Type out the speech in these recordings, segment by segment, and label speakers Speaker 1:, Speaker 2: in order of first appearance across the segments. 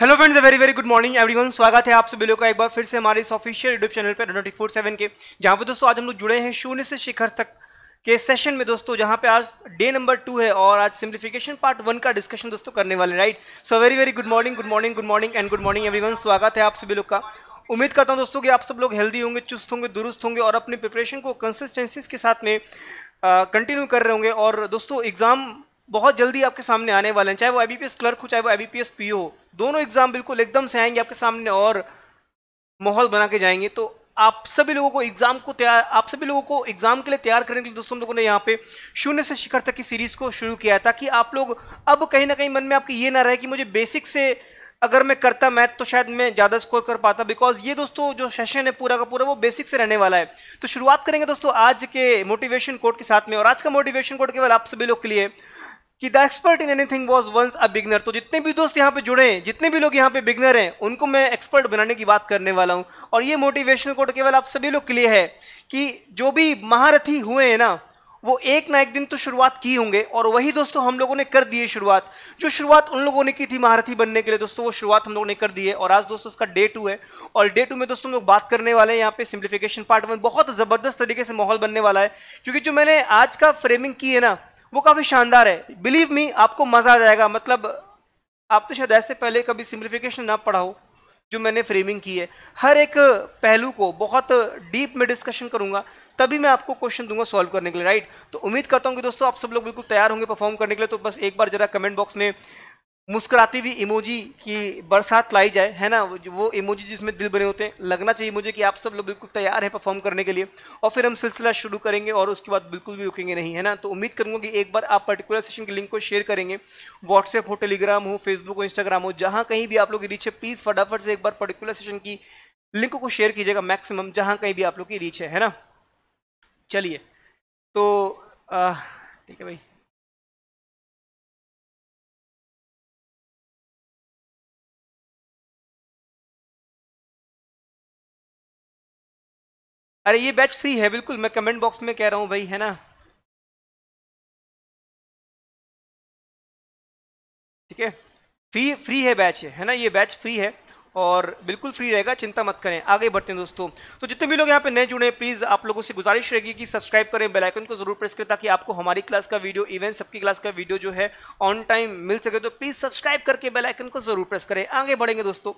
Speaker 1: Hello friends very very good morning everyone स्वागत है आप सभी लोगों का एक बार फिर से हमारे इस ऑफिशियल यूट्यूब चैनल पर ट्वेंटी फोर सेवन के, जहाँ पे दोस्तों आज हम लोग जुड़े हैं शून्य से शिखर तक के सेशन में दोस्तों, जहाँ पे आज डे नंबर टू है और आज सिंप्लीफिकेशन पार्ट वन का डिस्कशन दोस्तों करने वाले right so very very good morning good morning good morning and good morning everyone स्वागत है आप सभी लोग का। उम्मीद करता हूँ दोस्तों कि आप सब लोग हेल्दी होंगे, चुस्त होंगे, दुरुस्त होंगे और अपनी प्रिपरेशन को कंसिस्टेंसीज के साथ में कंटिन्यू कर रहे होंगे। और दोस्तों एग्ज़ाम बहुत जल्दी आपके सामने आने वाले हैं, चाहे वो IBPS क्लर्क हो, चाहे वो आई पी हो। दोनों एग्ज़ाम बिल्कुल एकदम से आएँगे, आपके सामने और माहौल बना के जाएँगे। तो आप सभी लोगों को एग्ज़ाम को तैयार, आप सभी लोगों को एग्ज़ाम के लिए तैयार करने के लिए दोस्तों लोगों ने यहाँ पे शून्य से शिखर तक की सीरीज़ को शुरू किया ताकि आप लोग अब कहीं ना कहीं मन में आपके ये ना रहे कि मुझे बेसिक से अगर मैं करता मैथ तो शायद मैं ज़्यादा स्कोर कर पाता बिकॉज़ ये दोस्तों जो सेशन है पूरा का पूरा वो बेसिक से रहने वाला है। तो शुरुआत करेंगे दोस्तों आज के मोटिवेशन कोड के साथ में, और आज का मोटिवेशन कोड केवल आप सभी लोग के लिए कि the expert in anything was once a beginner तो जितने भी दोस्त यहाँ पे जुड़े हैं, जितने भी लोग यहाँ पे बिगनर हैं, उनको मैं एक्सपर्ट बनाने की बात करने वाला हूँ। और ये मोटिवेशनल कोड केवल आप सभी लोग के लिए है कि जो भी महारथी हुए हैं ना, वो एक ना एक दिन तो शुरुआत की होंगे। और वही दोस्तों हम लोगों ने कर दी है शुरुआत। जो शुरुआत उन लोगों ने की थी महारथी बनने के लिए, दोस्तों वो शुरुआत हम लोगों ने कर दी है। और आज दोस्तों उसका डे टू है। और डे टू में दोस्तों हम लोग बात करने वाले हैं यहाँ पे सिंप्लीफिकेशन पार्ट वन बहुत ज़बरदस्त तरीके से माहौल बनने वाला है। क्योंकि जो मैंने आज का फ्रेमिंग की है ना वो काफ़ी शानदार है। बिलीव मी आपको मज़ा आ जाएगा। मतलब आप तो शायद ऐसे पहले कभी सिंप्लीफिकेशन ना पढ़ा हो जो मैंने फ्रेमिंग की है। हर एक पहलू को बहुत डीप में डिस्कशन करूँगा, तभी मैं आपको क्वेश्चन दूँगा सॉल्व करने के लिए राइट तो उम्मीद करता हूँ कि दोस्तों, आप सब लोग बिल्कुल तैयार होंगे परफॉर्म करने के लिए। तो बस एक बार जरा कमेंट बॉक्स में मुस्कुराती हुई इमोजी की बरसात लाई जाए, है ना? वो इमोजी जिसमें दिल बने होते हैं, लगना चाहिए मुझे कि आप सब लोग बिल्कुल तैयार हैं परफॉर्म करने के लिए। और फिर हम सिलसिला शुरू करेंगे और उसके बाद बिल्कुल भी रुकेंगे नहीं, है ना? तो उम्मीद करूँगा कि एक बार आप पर्टिकुलर सेशन के लिंक को शेयर करेंगे। व्हाट्सएप हो टेलीग्राम हो फेसबुक हो इंस्टाग्राम हो, जहाँ कहीं भी आप लोग रीच है प्लीज़ फटाफट से एक बार पर्टिकुलर सेशन की लिंक को शेयर कीजिएगा मैक्सिमम जहाँ कहीं भी आप लोग की रीच है है ना? चलिए तो ठीक है भाई। अरे, ये बैच फ्री है, बिल्कुल, मैं कमेंट बॉक्स में कह रहा हूँ भाई, है ना? ठीक है? फ्री फ्री है बैच है ना? ये बैच फ्री है और बिल्कुल फ्री रहेगा, चिंता मत करें। आगे बढ़ते हैं दोस्तों। तो जितने भी लोग यहाँ पे नए जुड़े प्लीज़ आप लोगों से गुजारिश रहेगी कि सब्सक्राइब करें बेल आइकन को ज़रूर प्रेस करें ताकि आपको हमारी क्लास का वीडियो इवन सबकी क्लास का वीडियो जो है ऑन टाइम मिल सके। तो प्लीज़ सब्सक्राइब करके बेल आइकन को ज़रूर प्रेस करें। आगे बढ़ेंगे दोस्तों।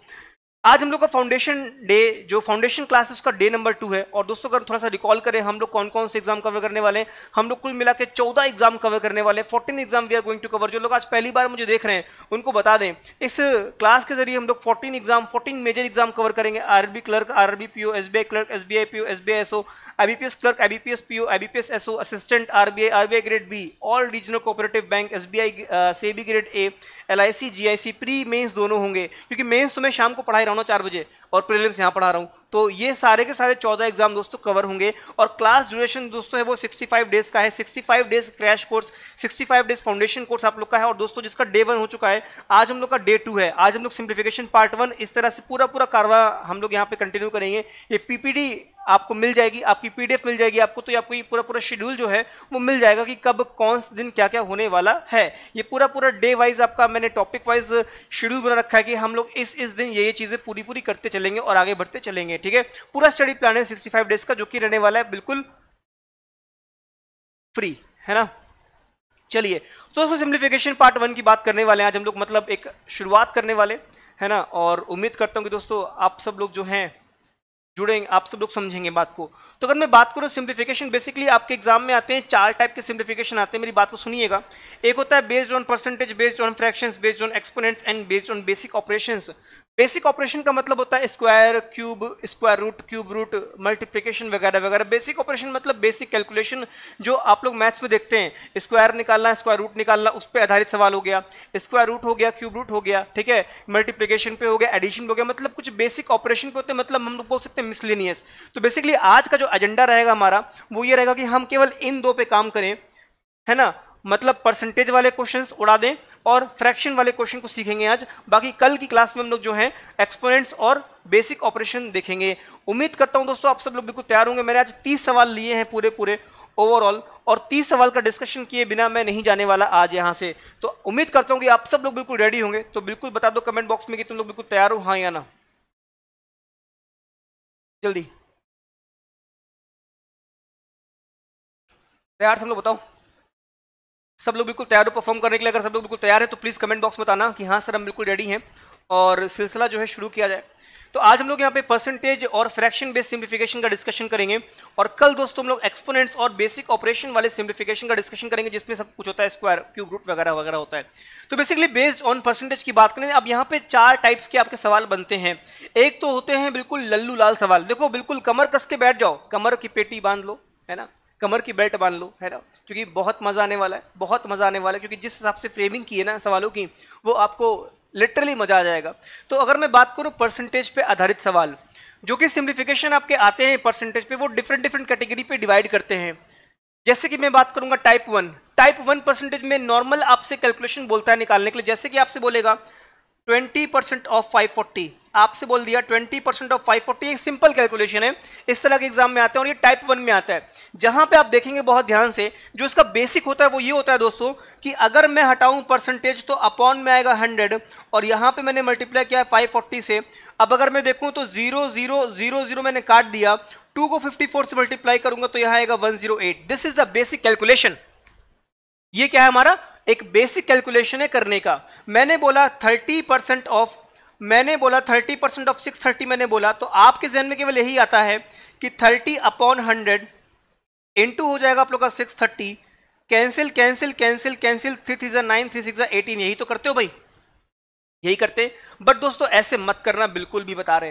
Speaker 1: आज हम लोग का फाउंडेशन डे जो फाउंडेशन क्लास है उसका डे नंबर टू है। और दोस्तों, अगर थोड़ा सा रिकॉल करें, हम लोग कौन कौन से एग्ज़ाम कवर करने वाले हैं? हम लोग कुल मिला के चौदह एग्ज़ाम कवर करने वाले हैं। Fourteen exam we are going to cover जो लोग आज पहली बार मुझे देख रहे हैं, उनको बता दें। इस क्लास के ज़रिए हम लोग fourteen exam fourteen major exam cover करेंगे। RB clerk RB PO SBI clerk SBI PO SBI SO IBPS clerk IBPS PO IBPS SO assistant RBI RBI grade B all regional cooperative bank S B SBI SEBI grade A LIC GIC pre mains दोनों होंगे। क्योंकि mains तुम्हें शाम को पढ़ाई रहा हूँ चार बजे और प्रीलिम्स यहाँ पढ़ा रहा हूँ। तो ये सारे के सारे चौदह एग्ज़ाम दोस्तों कवर होंगे और क्लास ड्यूरेशन दोस्तों है वो 65 डेज़ का है। 65 days crash course 65 days foundation course आप लोग का है और दोस्तों जिसका डे वन हो चुका है, आज हम लोग का डे टू है। आज हम लोग सिंप्लीफिकेशन पार्ट वन इस तरह से पूरा पूरा कारवा हम लोग यहाँ पे कंटिन्यू करेंगे। ये पीपीडी आपको मिल जाएगी, आपकी पीडीएफ मिल जाएगी, आपको तो आपको ये पूरा पूरा शेड्यूल जो है, वो मिल जाएगा कि कब, कौन से दिन क्या क्या होने वाला है। ये पूरा पूरा डे वाइज आपका मैंने टॉपिक वाइज शेड्यूल बना रखा है कि हम लोग इस इस दिन ये ये चीज़ें पूरी पूरी करते चलेंगे और आगे बढ़ते चलेंगे, ठीक है? पूरा स्टडी प्लान है सिक्सटी डेज़ का जो कि रहने वाला है, बिल्कुल फ्री है ना? चलिए तो दोस्तों सिंप्लीफिकेशन पार्ट वन की बात करने वाले हैं। आज हम लोग मतलब एक शुरुआत करने वाले, है ना? और उम्मीद करता हूँ कि दोस्तों आप सब लोग जो हैं जुड़ेंगे, आप सब लोग समझेंगे बात को। तो अगर मैं बात करूँ सिंप्लीफिकेशन बेसिकली आपके एग्ज़ाम में आते हैं, चार टाइप के सिंप्लीफिकेशन आते हैं, मेरी बात को सुनिएगा। एक होता है based on percentage based on fractions based on exponents and based on basic operations basic operation का मतलब होता है square cube square root cube root multiplication वगैरह वगैरह। बेसिक ऑपरेशन मतलब बेसिक कैलकुलेशन जो आप लोग मैथ्स में देखते हैं। स्क्वायर निकालना स्क्वायर रूट निकालना, उस पर आधारित सवाल हो गया। स्क्वायर रूट हो गया क्यूब रूट हो गया, ठीक है? मल्टीप्लीकेशन पे हो गया एडिशन हो गया मतलब कुछ बेसिक ऑपरेशन पे होते हैं मतलब हम लोग बोल सकते हैं मिसलिनियस तो बेसिकली आज का जो एजेंडा रहेगा हमारा, वो ये रहेगा कि हम केवल इन दो पे काम करें, है ना? मतलब परसेंटेज वाले क्वेश्चंस उड़ा दें और फ्रैक्शन वाले क्वेश्चन को सीखेंगे आज। बाकी कल की क्लास में हम लोग जो है एक्सपोनेंट्स और बेसिक ऑपरेशन देखेंगे। उम्मीद करता हूँ दोस्तों आप सब लोग बिल्कुल तैयार होंगे। मैंने आज तीस सवाल लिए हैं पूरे पूरे ओवरऑल और तीस सवाल का डिस्कशन किए बिना मैं नहीं जाने वाला आज यहाँ से। तो उम्मीद करता हूँ कि आप सब लोग बिल्कुल रेडी होंगे। तो बिल्कुल बता दो कमेंट बॉक्स में कि तुम लोग बिल्कुल तैयार हो हाँ या ना। जल्दी। तैयार सब लोग बताओ। सब लोग बिल्कुल तैयार हो परफॉर्म करने के लिए अगर सब लोग बिल्कुल तैयार है तो प्लीज़ कमेंट बॉक्स में बताना कि हाँ सर हम बिल्कुल रेडी हैं और सिलसिला जो है शुरू किया जाए। तो आज हम लोग यहाँ पे परसेंटेज और फ्रैक्शन बेस्ड सिंप्लीफिकेशन का डिस्कशन करेंगे और कल दोस्तों हम लोग एक्सपोनेंट्स और बेसिक ऑपरेशन वाले सिंप्लीफिकेशन का डिस्कशन करेंगे, जिसमें सब कुछ होता है स्क्वायर क्यूब रूट वगैरह वगैरह होता है। तो बेसिकली बेस्ड ऑन परसेंटेज की बात करें, अब यहाँ पे चार टाइप्स के आपके सवाल बनते हैं। एक तो होते हैं बिल्कुल लल्लू लाल सवाल। देखो, बिल्कुल कमर कस के बैठ जाओ, कमर की पेटी बाँध लो, है ना? कमर की बेल्ट बाँध लो, है ना? क्योंकि बहुत मज़ा आने वाला है, बहुत मज़ा आने वाला है, क्योंकि जिस हिसाब से फ्रेमिंग की है ना सवालों की, वो आपको लिटरली मज़ा आ जाएगा। तो अगर मैं बात करूँ परसेंटेज पे आधारित सवाल, जो कि सिम्प्लीफिकेशन आपके आते हैं परसेंटेज पे, वो डिफरेंट डिफरेंट कैटेगरी पे डिवाइड करते हैं। जैसे कि मैं बात करूँगा type one type one percentage में नॉर्मल आपसे कैलकुलेशन बोलता है निकालने के लिए, जैसे कि आपसे बोलेगा twenty percent of five forty आपसे बोल दिया, twenty percent of five forty एक सिंपल कैलकुलेशन है। इस तरह के एग्ज़ाम में आते हैं और ये टाइप वन में आता है। जहाँ पे आप देखेंगे बहुत ध्यान से, जो इसका बेसिक होता है वो ये होता है दोस्तों, कि अगर मैं हटाऊं परसेंटेज तो अपॉन में आएगा हंड्रेड और यहाँ पे मैंने मल्टीप्लाई किया फाइव फोर्टी से। अब अगर मैं देखूँ तो ज़ीरो ज़ीरो ज़ीरो ज़ीरो मैंने काट दिया। टू को फिफ्टी फोर से मल्टीप्लाई करूँगा तो यहाँ आएगा one zero eight this is the basic calculation ये क्या है हमारा? एक बेसिक कैलकुलेशन है करने का। मैंने बोला थर्टी परसेंट ऑफ़ मैंने बोला thirty percent of six thirty मैंने बोला तो आपके जहन में केवल यही आता है कि थर्टी अपॉन हंड्रेड इंटू हो जाएगा आप लोग का six thirty cancel cancel cancel cancel three three nine three six eighteen यही तो करते हो भाई। यही करते बट दोस्तों, ऐसे मत करना, बिल्कुल भी बता रहे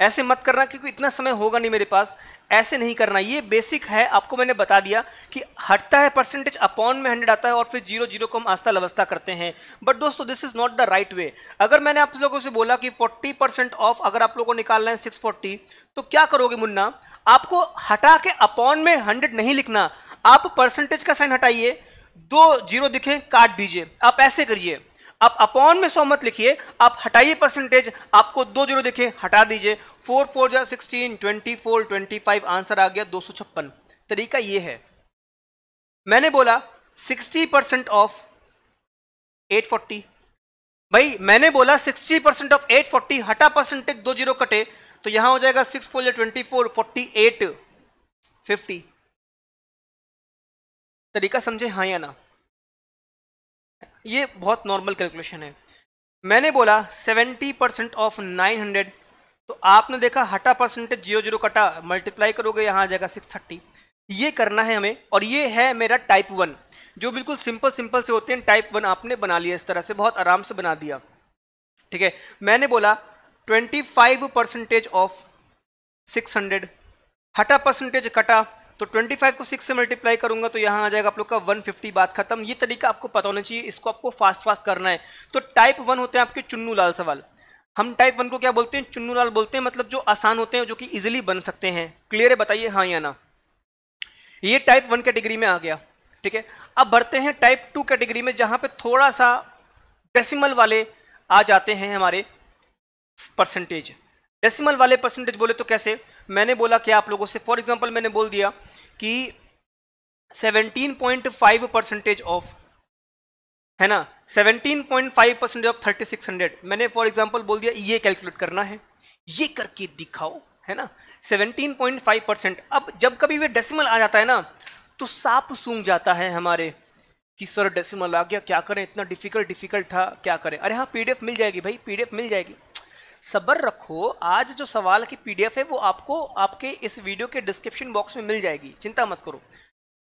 Speaker 1: ऐसे मत करना क्योंकि इतना समय होगा नहीं मेरे पास। ऐसे नहीं करना। ये बेसिक है, आपको मैंने बता दिया कि हटता है परसेंटेज अपॉन में हंड्रेड आता है और फिर ज़ीरो ज़ीरो को हम आस्था लवस्था करते हैं। बट दोस्तों this is not the right way अगर मैंने आप लोगों से बोला कि 40 परसेंट ऑफ़ अगर आप लोगों को निकालना है 640 तो क्या करोगे मुन्ना? आपको हटा के अपॉन में हंड्रेड नहीं लिखना। आप परसेंटेज का साइन हटाइए। दो ज़ीरो दिखे, काट दीजिए। आप ऐसे करिए। आप अपॉन में सौ मत लिखिए, आप हटाइए परसेंटेज आपको दो ज़ीरो दिखे हटा दीजिए। फोर फोर जा sixteen twenty four twenty five answer आ गया दो सौ छप्पन। तरीका ये है। मैंने बोला sixty percent of eight forty भाई, मैंने बोला sixty percent of eight forty हटा परसेंटेज दो ज़ीरो कटे तो यहाँ हो जाएगा six four twenty four forty eight fifty तरीका समझे हाँ या ना? ये बहुत नॉर्मल कैलकुलेशन है। मैंने बोला 70 परसेंट ऑफ़ 900 तो आपने देखा हटा परसेंटेज ज़ीरो ज़ीरो कटा मल्टीप्लाई करोगे, यहाँ आ जाएगा 630 ये करना है हमें, और ये है मेरा टाइप वन जो बिल्कुल सिंपल सिंपल से होते हैं। टाइप वन आपने बना लिया, इस तरह से बहुत आराम से बना दिया। ठीक है? मैंने बोला 25 परसेंटेज ऑफ़ 600 हटा परसेंटेज कटा तो 25 को 6 से मल्टीप्लाई करूँगा तो यहाँ आ जाएगा आप लोग का 150 बात खत्म। ये तरीका आपको पता होना चाहिए, इसको आपको फास्ट फास्ट करना है। तो टाइप वन होते हैं आपके चुन्नू लाल सवाल। हम टाइप वन को क्या बोलते हैं? चुन्नू लाल बोलते हैं मतलब जो आसान होते हैं, जो कि इजिली बन सकते हैं। क्लियर है? बताइए हाँ या ना? ये टाइप वन कैटेगरी में आ गया, ठीक है? अब बढ़ते हैं टाइप टू कैटेगरी में, जहाँ पे थोड़ा सा डेसिमल वाले आ जाते हैं हमारे परसेंटेज डेसिमल वाले परसेंटेज बोले तो कैसे? मैंने बोला कि आप लोगों से फॉर एग्जांपल मैंने बोल दिया कि 17.5 परसेंटेज ऑफ़ है ना? 17.5 परसेंटेज ऑफ़ 3600 मैंने फॉर एग्जांपल बोल दिया, ये कैलकुलेट करना है। ये करके दिखाओ, है ना? 17.5 परसेंट अब जब कभी वे डेसिमल आ जाता है ना तो साप सूंघ जाता है हमारे कि, सर डेसिमल आ गया, क्या करें? इतना डिफ़िकल्ट डिफ़िकल्ट था, क्या करें? अरे हाँ पीडीएफ मिल जाएगी भाई पीडीएफ मिल जाएगी। सबर रखो। आज जो सवाल की पीडीएफ है, वो आपको आपके इस वीडियो के डिस्क्रिप्शन बॉक्स में मिल जाएगी। चिंता मत करो।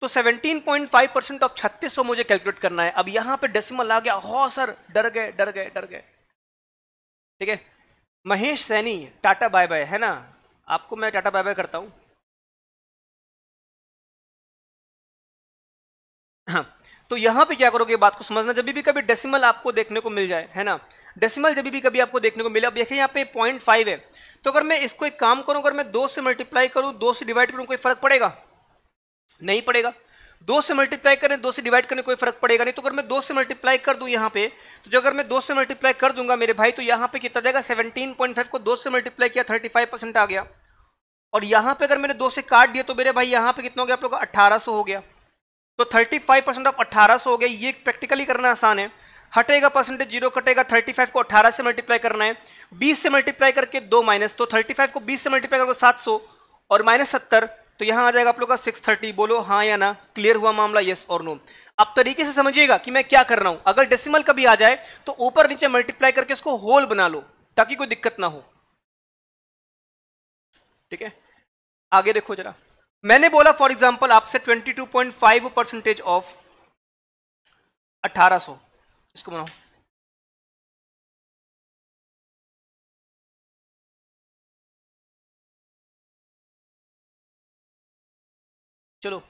Speaker 1: तो 17.5 परसेंट ऑफ़ छत्तीस मुझे कैलकुलेट करना है। अब यहाँ पे डेसिमल आ गया। हो सर डर गए डर गए डर गए। ठीक है? Mahesh Saini, tata bye bye, है ना? आपको मैं टाटा बाय बाय करता हूँ। हाँ। तो यहाँ पे क्या करोगे बात को समझना, जब भी कभी डेसिमल आपको देखने को मिल जाए, है ना? डेसिमल जब भी कभी आपको देखने को मिले, अब देखिए यहाँ पे पॉइंट फाइव है। तो अगर मैं इसको एक काम करूँ, अगर मैं दो से मल्टीप्लाई करूँ, दो से डिवाइड करूँ, कोई फ़र्क पड़ेगा? नहीं पड़ेगा। दो से मल्टीप्लाई करें, दो से डिवाइड करने कोई फ़र्क पड़ेगा नहीं। तो अगर मैं दो से मल्टीप्लाई कर दूँ यहाँ पे तो जो अगर मैं दो से मल्टीप्लाई कर दूँगा मेरे भाई तो यहाँ पे कितना जाएगा? 17.5 को दो से मल्टीप्लाई किया 35 परसेंट आ गया। और यहाँ पे अगर मैंने दो से काट दिया तो मेरे भाई, यहाँ पे कितना हो गया आप लोग अट्ठारह हो गया। तो 35 परसेंट ऑफ़ अट्ठारह हो गया। ये प्रैक्टिकली करना आसान है। हटेगा परसेंटेज ज़ीरो कटेगा 35 को 18 से मल्टीप्लाई करना है। 20 से मल्टीप्लाई करके दो माइनस तो 35 को 20 से मल्टीप्लाई करोगे 700 और माइनस सत्तर तो यहाँ आ जाएगा आप लोग का 630 बोलो हाँ या ना? क्लियर हुआ मामला? यस और नो अब तरीके से समझिएगा कि मैं क्या कर रहा हूँ। अगर डेसिमल कभी आ जाए तो ऊपर नीचे मल्टीप्लाई करके इसको होल बना लो, ताकि कोई दिक्कत ना हो। ठीक है? आगे देखो जरा। मैंने बोला फॉर एग्ज़ाम्पल आपसे 22.5 परसेंटेज ऑफ़ 1800 इसको बनाओ। चलो,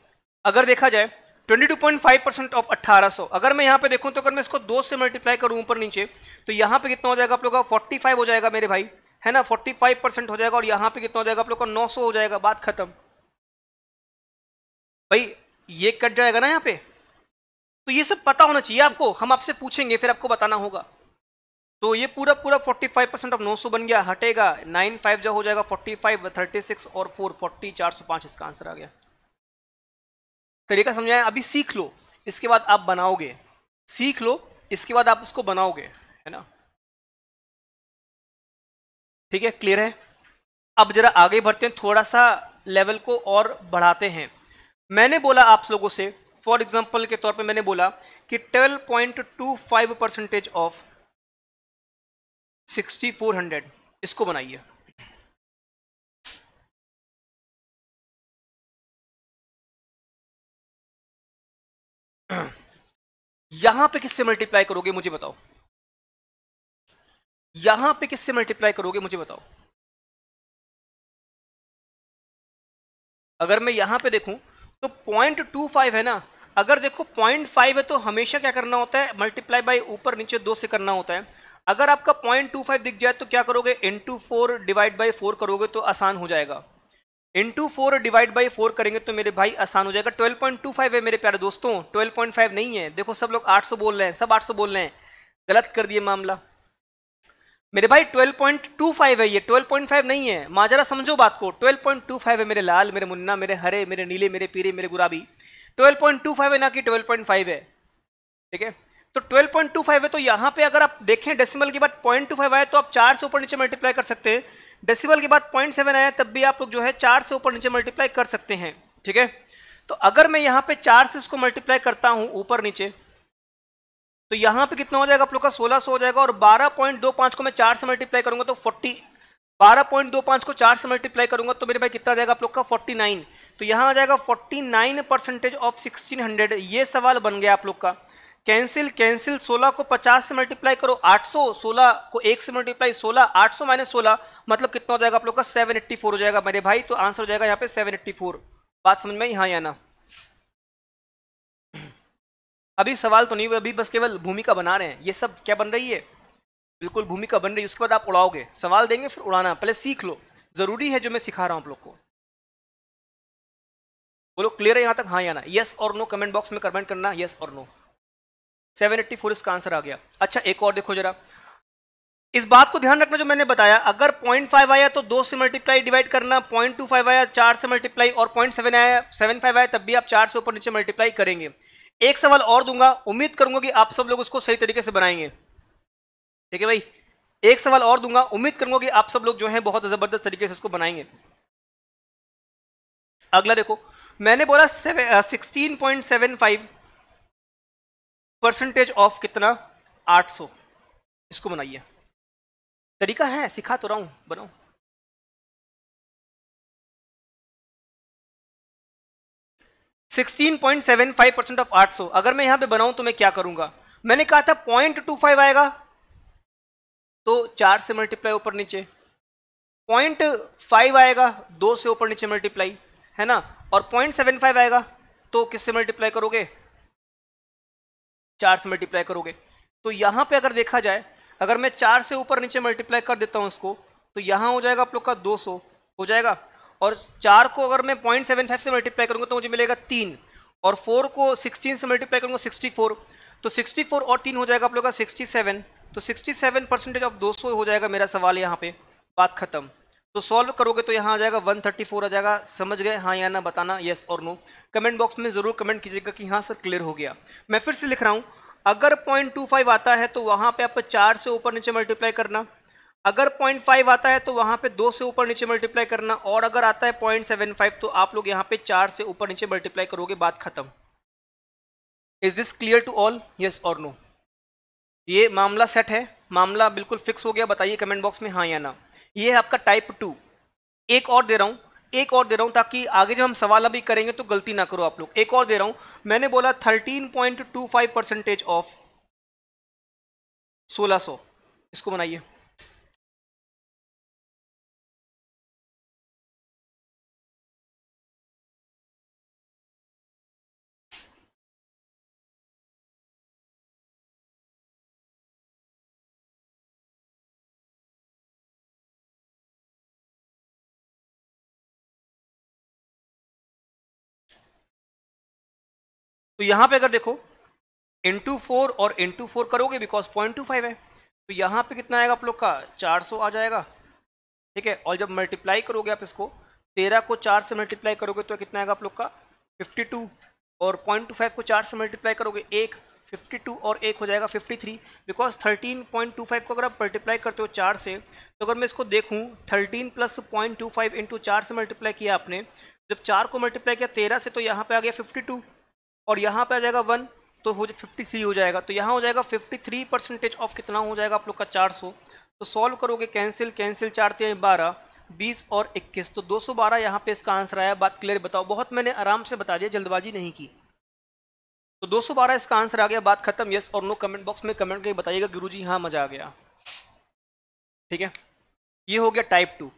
Speaker 1: अगर देखा जाए 22.5 परसेंट ऑफ़ 1800 अगर मैं यहाँ पे देखूँ तो अगर मैं इसको दो से मल्टीप्लाई करूँ ऊपर नीचे तो यहाँ पे कितना हो जाएगा आप लोग का? 45 हो जाएगा मेरे भाई, है ना? 45 परसेंट हो जाएगा और यहाँ पे कितना हो जाएगा आप लोग का? 900 हो जाएगा। बात खत्म। भाई, ये कट जाएगा ना यहाँ पे? तो ये सब पता होना चाहिए आपको। हम आपसे पूछेंगे, फिर आपको बताना होगा। तो ये पूरा पूरा 45 परसेंट ऑफ़ 900 बन गया, हटेगा। 9 फाइव जो हो जाएगा 45 36 और 4 40 405 इसका आंसर आ गया। तरीका समझाया अभी सीख लो। इसके बाद आप बनाओगे। सीख लो, इसके बाद आप उसको बनाओगे, है ना? ठीक है? क्लियर है? अब जरा आगे बढ़ते हैं, थोड़ा सा लेवल को और बढ़ाते हैं। मैंने बोला आप लोगों से फॉर एग्ज़ाम्पल के तौर पे मैंने बोला कि 12.25 परसेंटेज ऑफ़ 6400 इसको बनाइए। यहाँ पे किससे मल्टीप्लाई करोगे मुझे बताओ। यहाँ पे किससे मल्टीप्लाई करोगे मुझे बताओ। अगर मैं यहाँ पे देखूँ तो पॉइंट टू फाइव है ना? अगर देखो पॉइंट फाइव है तो हमेशा क्या करना होता है? मल्टीप्लाई बाई ऊपर नीचे दो से करना होता है। अगर आपका पॉइंट टू फाइव दिख जाए तो क्या करोगे? Into four divide by four करोगे तो आसान हो जाएगा। Into four divide by four करेंगे तो मेरे भाई आसान हो जाएगा। ट्वेल्व पॉइंट टू फाइव है मेरे प्यारे दोस्तों। ट्वेल्व पॉइंट फाइव नहीं है। देखो सब लोग आठ सौ बोल रहे हैं। सब आठ सौ बोल रहे हैं। गलत कर दिए मामला। मेरे भाई 12.25 है ये 12.5 नहीं है। माजरा समझो बात को। 12.25 है मेरे लाल, मेरे मुन्ना, मेरे हरे, मेरे नीले, मेरे पीरे मेरे गुराबी 12.25 है ना कि 12.5 है? ठीक है? तो 12.25 है तो यहाँ पे अगर आप देखें डेसिमल के बाद 0.25 आए तो आप चार से ऊपर नीचे मल्टीप्लाई कर सकते हैं। डेसिमल के बाद 0.7 आया तब भी आप लोग जो है चार से ऊपर नीचे मल्टीप्लाई कर सकते हैं। ठीक है? तो अगर मैं यहाँ पे चार से इसको मल्टीप्लाई करता हूँ, ऊपर नीचे तो यहाँ पे कितना हो जाएगा? आप लोग का 1600 हो जाएगा और 12.25 को मैं चार से मल्टीप्लाई करूँगा तो 40 12.25 को चार से मल्टीप्लाई करूँगा तो मेरे भाई कितना जाएगा आप लोग का? 49 तो यहाँ आ जाएगा 49 परसेंटेज ऑफ़ 1600 ये सवाल बन गया आप लोग का। कैंसिल कैंसिल 16 को 50 से मल्टीप्लाई करो 800 16 को एक से मल्टीप्लाई 16 800 माइनस सोलह मतलब कितना हो जाएगा आप लोग का? 784 हो जाएगा मेरे भाई। तो आंसर हो जाएगा यहाँ पे 784 बात समझ में यहाँ या ना? अभी सवाल तो नहीं हुआ अभी बस केवल भूमिका बना रहे हैं। ये सब क्या बन रही है? बिल्कुल भूमिका बन रही है, उसके बाद आप उड़ाओगे। सवाल देंगे, फिर उड़ाना। पहले सीख लो। ज़रूरी है जो मैं सिखा रहा हूँ आप लोग को। बोलो क्लियर है यहाँ तक? हाँ या ना? यस और नो कमेंट बॉक्स में कमेंट करना। यस और नो 784 इसका आंसर आ गया। अच्छा एक और देखो जरा। इस बात को ध्यान रखना जो मैंने बताया, अगर 0.5 आया तो दो से मल्टीप्लाई डिवाइड करना 0.25 आया, चार से मल्टीप्लाई और 0.7 आया 75 आया, तब भी आप चार से ऊपर नीचे मल्टीप्लाई करेंगे। एक सवाल और दूँगा, उम्मीद करूँगा कि आप सब लोग उसको सही तरीके से बनाएँगे। ठीक है भाई? एक सवाल और दूँगा, उम्मीद करूँगा कि आप सब लोग जो है बहुत ज़बरदस्त तरीके से इसको बनाएँगे। अगला देखो, मैंने बोला sixteen point seven five percentage of कितना? 800 इसको बनाइए। तरीका है, सिखा तो रहा हूँ बनाओ 16.75 परसेंट ऑफ़ 800 अगर मैं यहाँ पे बनाऊँ तो मैं क्या करूँगा? मैंने कहा था पॉइंट टू फाइव आएगा तो चार से मल्टीप्लाई ऊपर नीचे। पॉइंट फाइव आएगा, दो से ऊपर नीचे मल्टीप्लाई है ना? और पॉइंट सेवन फाइव आएगा तो किससे मल्टीप्लाई करोगे? चार से मल्टीप्लाई करोगे। तो यहाँ पे अगर देखा जाए अगर मैं चार से ऊपर नीचे मल्टीप्लाई कर देता हूँ इसको तो यहाँ हो जाएगा आप लोग का 200 हो जाएगा? और चार को अगर मैं पॉइंट सेवन फाइव से मल्टीप्लाई करूँगा तो मुझे मिलेगा तीन। और फोर को सिक्सटीन से मल्टीप्लाई करूँगा सिक्सटी फोर तो सिक्सटी फोर और तीन हो जाएगा आप लोग का सिक्सटी सेवन तो सिक्सटी सेवन परसेंटेज ऑफ़ दो सौ हो जाएगा मेरा सवाल यहाँ पे। बात खत्म। तो सॉल्व करोगे तो यहाँ आ जाएगा 134 आ जाएगा। समझ गए? हाँ या ना बताना? यस और नो कमेंट बॉक्स में ज़रूर कमेंट कीजिएगा कि हाँ सर क्लियर हो गया। मैं फिर से लिख रहा हूँ। अगर पॉइंट टू फाइव आता है तो वहाँ पे आप चार से ऊपर नीचे मल्टीप्लाई करना। अगर पॉइंट फाइव आता है तो वहाँ पे दो से ऊपर नीचे मल्टीप्लाई करना। और अगर आता है पॉइंट सेवन फाइव तो आप लोग यहाँ पे चार से ऊपर नीचे मल्टीप्लाई करोगे, बात खत्म। Is this clear to all yes और नो ये मामला सेट है। मामला बिल्कुल फिक्स हो गया। बताइए कमेंट बॉक्स में हाँ या ना। ये है आपका टाइप टू एक और दे रहा हूँ। एक और दे रहा हूँ ताकि आगे जब हम सवाल अभी करेंगे तो गलती ना करो आप लोग। एक और दे रहा हूँ। मैंने बोला 13.25 परसेंटेज ऑफ़ 1600 इसको बनाइए। तो यहाँ पे अगर देखो इंटू फोर और इंटू फोर करोगे बिकॉज़ पॉइंट टू फाइव है तो यहाँ पे कितना आएगा आप लोग का? चार सौ आ जाएगा। ठीक है? और जब मल्टीप्लाई करोगे आप इसको, तेरह को चार से मल्टीप्लाई करोगे तो कितना आएगा आप लोग का? फिफ्टी टू और पॉइंट टू फाइव को चार से मल्टीप्लाई करोगे, एक फिफ्टी टू और एक हो जाएगा fifty three because thirteen point two five को अगर आप मल्टीप्लाई करते हो चार से तो अगर मैं इसको देखूँ thirteen plus point two five into चार से मल्टीप्लाई किया आपने, जब चार को मल्टीप्लाई किया तेरह से तो यहाँ पे आ गया फिफ्टी टू और यहाँ पे आ जाएगा वन तो हो फिफ्टी थ्री हो जाएगा। तो यहाँ हो जाएगा फिफ्टी थ्री परसेंटेज ऑफ़ कितना हो जाएगा आप लोग का चार सौ। तो सॉल्व करोगे कैंसिल कैंसिल चार तीन बारह, बीस और इक्कीस। तो दो सौ बारह यहाँ पे इसका आंसर आया, बात क्लियर बताओ। बहुत मैंने आराम से बता दिया, जल्दबाजी नहीं की। तो दो सौ बारह इसका आंसर आ गया, बात खत्म यस और नो कमेंट बॉक्स में कमेंट करके बताइएगा गुरु जी हाँ मज़ा आ गया। ठीक है? ये हो गया टाइप टू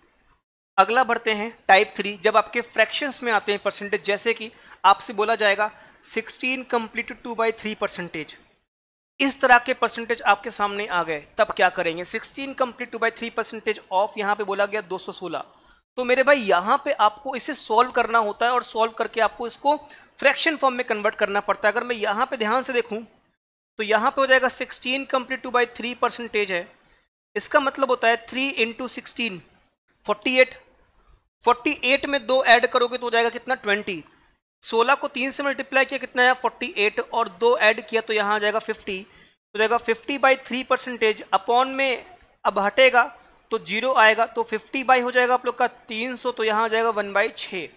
Speaker 1: अगला बढ़ते हैं टाइप थ्री जब आपके फ्रैक्शंस में आते हैं परसेंटेज जैसे कि आपसे बोला जाएगा 16 completed two by three percentage इस तरह के परसेंटेज आपके सामने आ गए, तब क्या करेंगे? 16 complete two by three percentage of यहाँ पे बोला गया 216 तो मेरे भाई, यहाँ पे आपको इसे सॉल्व करना होता है और सॉल्व करके आपको इसको फ्रैक्शन फॉर्म में कन्वर्ट करना पड़ता है। अगर मैं यहाँ पे ध्यान से देखूँ तो यहाँ पे हो जाएगा 16 complete two by three percentage है। इसका मतलब होता है three into sixteen forty eight forty eight में दो ऐड करोगे तो हो जाएगा कितना? ट्वेंटी सोलह को तीन से मल्टीप्लाई किया कितना आया फोर्टी एट और दो ऐड किया तो यहाँ आ जाएगा फिफ्टी तो जाएगा fifty by three percentage upon में अब हटेगा तो ज़ीरो आएगा तो फिफ्टी बाई हो जाएगा आप लोग का तीन सौ तो यहाँ आ जाएगा वन बाई छः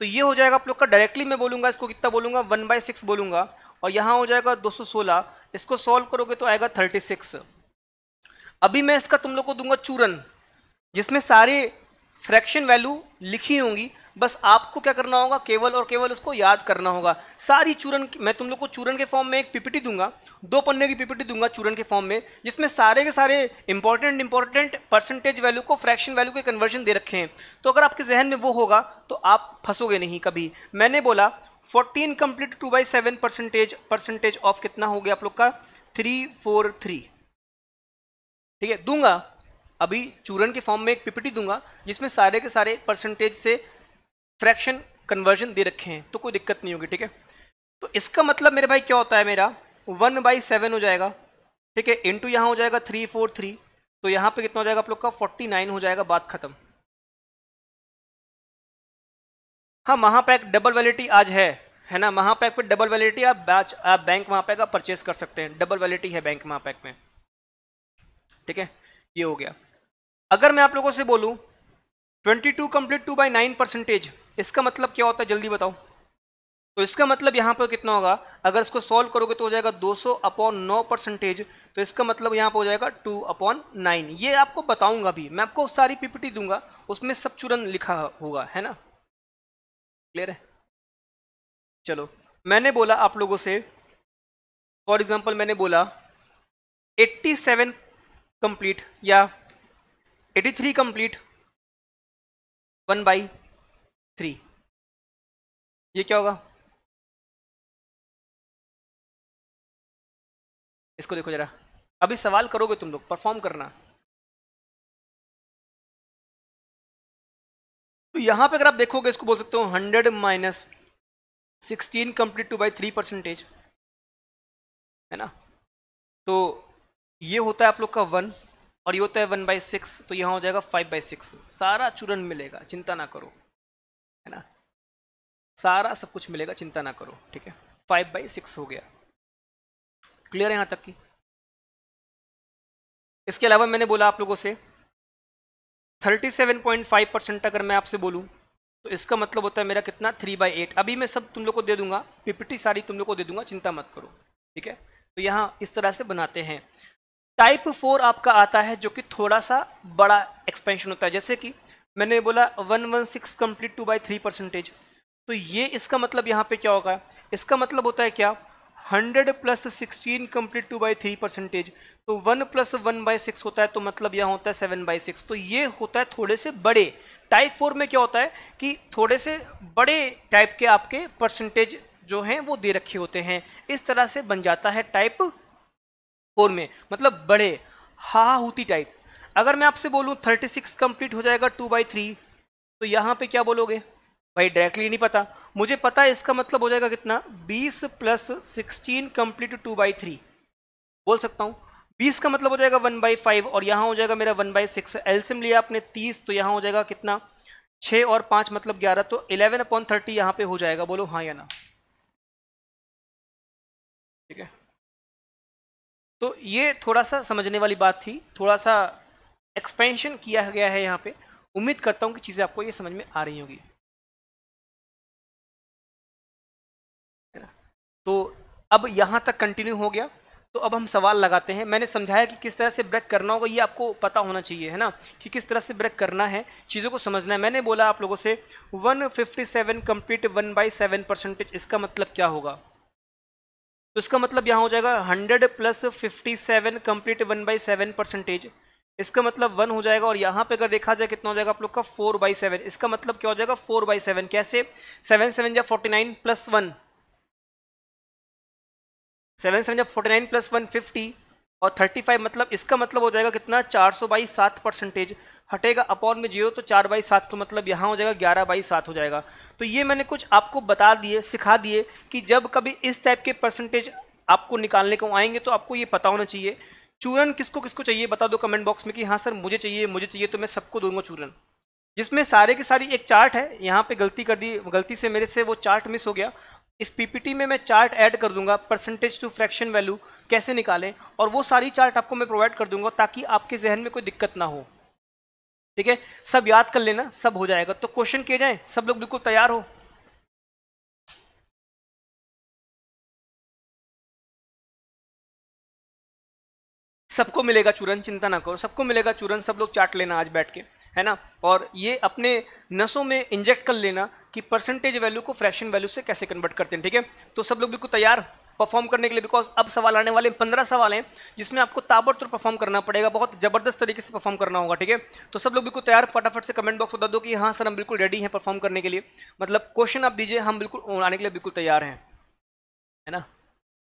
Speaker 1: तो ये हो जाएगा आप लोग का डायरेक्टली मैं बोलूँगा, इसको कितना बोलूँगा? वन बाई सिक्स बोलूँगा। और यहाँ हो जाएगा दो सौ सोलह। इसको सॉल्व करोगे तो आएगा थर्टी सिक्स अभी मैं इसका तुम लोग को दूँगा चूरन, जिसमें सारे फ्रैक्शन वैल्यू लिखी होंगी। बस आपको क्या करना होगा, केवल और केवल उसको याद करना होगा। सारी चूरन मैं तुम लोग को चूरन के फॉर्म में एक पीपीटी दूँगा, दो पन्ने की पीपीटी दूँगा चूरन के फॉर्म में, जिसमें सारे के सारे इंपॉर्टेंट इंपॉर्टेंट परसेंटेज वैल्यू को फ्रैक्शन वैल्यू के कन्वर्जन दे रखे हैं। तो अगर आपके जहन में वो होगा तो आप फंसोगे नहीं कभी। मैंने बोला fourteen complete two by seven percentage percentage of कितना हो गया आप लोग का? थ्री फोर थ्री ठीक है, दूँगा। अभी चूरन के फॉर्म में एक पीपीटी दूँगा, जिसमें सारे के सारे परसेंटेज से फ्रैक्शन कन्वर्जन दे रखे हैं तो कोई दिक्कत नहीं होगी, ठीक है? तो इसका मतलब मेरे भाई क्या होता है मेरा? वन बाई सेवन हो जाएगा, ठीक है? इंटू यहाँ हो जाएगा थ्री फोर थ्री तो यहाँ पे कितना हो जाएगा आप लोग का? फोर्टी नाइन हो जाएगा, बात खत्म। हाँ महापैक डबल वैलिटी आज है है ना? महापैक पे डबल वैलिटी आप बैच आप बैंक महापैक आप परचेस कर सकते हैं। डबल वैलिटी है बैंक महापैक में, ठीक है? ये हो गया। अगर मैं आप लोगों से बोलूँ twenty two complete two by nine percentage इसका मतलब क्या होता है? जल्दी बताओ। तो इसका मतलब यहाँ पर कितना होगा? अगर इसको सॉल्व करोगे तो हो जाएगा 200 अपॉन नौ परसेंटेज तो इसका मतलब यहाँ पर हो जाएगा 2 अपॉन नाइन। ये आपको बताऊँगा भी। मैं आपको सारी पीपीटी दूँगा, उसमें सब चूरन लिखा होगा, है ना? क्लियर है? चलो, मैंने बोला आप लोगों से फॉर एग्ज़ाम्पल मैंने बोला 87 कंप्लीट या 83 कंप्लीट वन बाई थ्री। ये क्या होगा? इसको देखो जरा। अभी सवाल करोगे तुम लोग परफॉर्म करना। तो यहाँ पे अगर आप देखोगे, इसको बोल सकते हो hundred minus sixteen complete two by three percentage है ना? तो ये होता है आप लोग का वन और ये होता है वन बाई सिक्स तो यहाँ हो जाएगा फाइव बाई सिक्स सारा चूरन मिलेगा, चिंता ना करो। है ना? सारा सब कुछ मिलेगा, चिंता ना करो, ठीक है? फाइव बाई सिक्स हो गया। क्लियर है यहाँ तक की? इसके अलावा मैंने बोला आप लोगों से 37.5 परसेंट अगर मैं आपसे बोलूँ तो इसका मतलब होता है मेरा कितना? थ्री बाई एट अभी मैं सब तुम लोग को दे दूँगा पीपीटी सारी तुम लोग को दे दूँगा, चिंता मत करो, ठीक है? तो यहाँ इस तरह से बनाते हैं। टाइप फोर आपका आता है जो कि थोड़ा सा बड़ा एक्सपेंशन होता है, जैसे कि मैंने बोला one one six complete two by three percentage तो ये इसका मतलब यहाँ पे क्या होगा? इसका मतलब होता है क्या? Hundred plus sixteen complete two by three percentage तो one plus one by six होता है तो मतलब यहाँ होता है सेवन बाई सिक्स तो ये होता है थोड़े से बड़े. टाइप फोर में क्या होता है कि थोड़े से बड़े टाइप के आपके परसेंटेज जो हैं, वो दे रखे होते हैं. इस तरह से बन जाता है टाइप फोर में. मतलब बड़े हा होती टाइप अगर मैं आपसे बोलूँ थर्टी सिक्स कंप्लीट हो जाएगा टू बाई थ्री तो यहाँ पे क्या बोलोगे? भाई डायरेक्टली नहीं पता। मुझे पता है इसका मतलब हो जाएगा कितना? 20 plus sixteen complete two by three बोल सकता हूँ। 20 का मतलब हो जाएगा वन बाई फाइव और यहाँ हो जाएगा मेरा वन बाई सिक्स एल्सियम लिया आपने 30 तो यहाँ हो जाएगा कितना? छः और पाँच मतलब ग्यारह तो इलेवन अपॉन थर्टी यहाँ पे हो जाएगा। बोलो हाँ या ना। ठीक है? तो ये थोड़ा सा समझने वाली बात थी। थोड़ा सा एक्सपेंशन किया गया है यहाँ पे। उम्मीद करता हूँ कि चीज़ें आपको ये समझ में आ रही होगी। तो अब यहाँ तक कंटिन्यू हो गया। तो अब हम सवाल लगाते हैं। मैंने समझाया कि किस तरह से ब्रेक करना होगा, ये आपको पता होना चाहिए, है ना? कि किस तरह से ब्रेक करना है, चीज़ों को समझना है। मैंने बोला आप लोगों से 157 complete one by seven percentage इसका मतलब क्या होगा? तो इसका मतलब यहाँ हो जाएगा 100 plus fifty seven complete one by seven percentage इसका मतलब वन हो जाएगा और यहाँ पे अगर देखा जाए कितना हो जाएगा आप लोग का फोर बाई सेवन इसका मतलब क्या हो जाएगा? फोर बाई सेवन कैसे? सेवन सेवन या forty nine plus one seven seven जब forty nine plus one fifty और थर्टी फाइव मतलब इसका मतलब हो जाएगा कितना? चार सौ बाई सात परसेंटेज हटेगा अपॉन में ज़ीरो तो चार बाई सात तो मतलब यहाँ हो जाएगा ग्यारह बाई सात हो जाएगा। तो ये मैंने कुछ आपको बता दिए, सिखा दिए कि जब कभी इस टाइप के परसेंटेज आपको निकालने को आएँगे तो आपको ये पता होना चाहिए चूरन किसको किसको चाहिए बता दो कमेंट बॉक्स में कि हाँ सर, मुझे चाहिए मुझे चाहिए तो मैं सबको दूँगा चूरन। जिसमें सारे की सारी एक चार्ट है, यहाँ पे गलती कर दी, गलती से मेरे से वो चार्ट मिस हो गया। इस पीपीटी में मैं चार्ट ऐड कर दूँगा परसेंटेज टू फ्रैक्शन वैल्यू कैसे निकालें, और वो सारी चार्ट आपको मैं प्रोवाइड कर दूँगा ताकि आपके जहन में कोई दिक्कत ना हो। ठीक है? सब याद कर लेना, सब हो जाएगा। तो क्वेश्चन किए जाए? सब लोग बिल्कुल तैयार हो? सबको मिलेगा चूरन, चिंता ना करो। सबको मिलेगा चूरन, सब लोग चाट लेना आज बैठ के, है ना? और ये अपने नसों में इंजेक्ट कर लेना कि परसेंटेज वैल्यू को फ्रैक्शन वैल्यू से कैसे कन्वर्ट करते हैं, ठीक है? तो सब लोग बिल्कुल तैयार परफॉर्म करने के लिए बिकॉज़ अब सवाल आने वाले पंद्रह सवाल हैं, जिसमें आपको ताबड़तोड़ परफॉर्म करना पड़ेगा, बहुत ज़बरदस्त तरीके से परफॉर्म करना होगा, ठीक है? तो सब लोग बिल्कुल तैयार, फटाफट से कमेंट बॉक्स बता दो कि हाँ सर, हम बिल्कुल रेडी हैं परफॉर्म करने के लिए। मतलब क्वेश्चन आप दीजिए, हम बिल्कुल आने के लिए बिल्कुल तैयार हैं, है ना?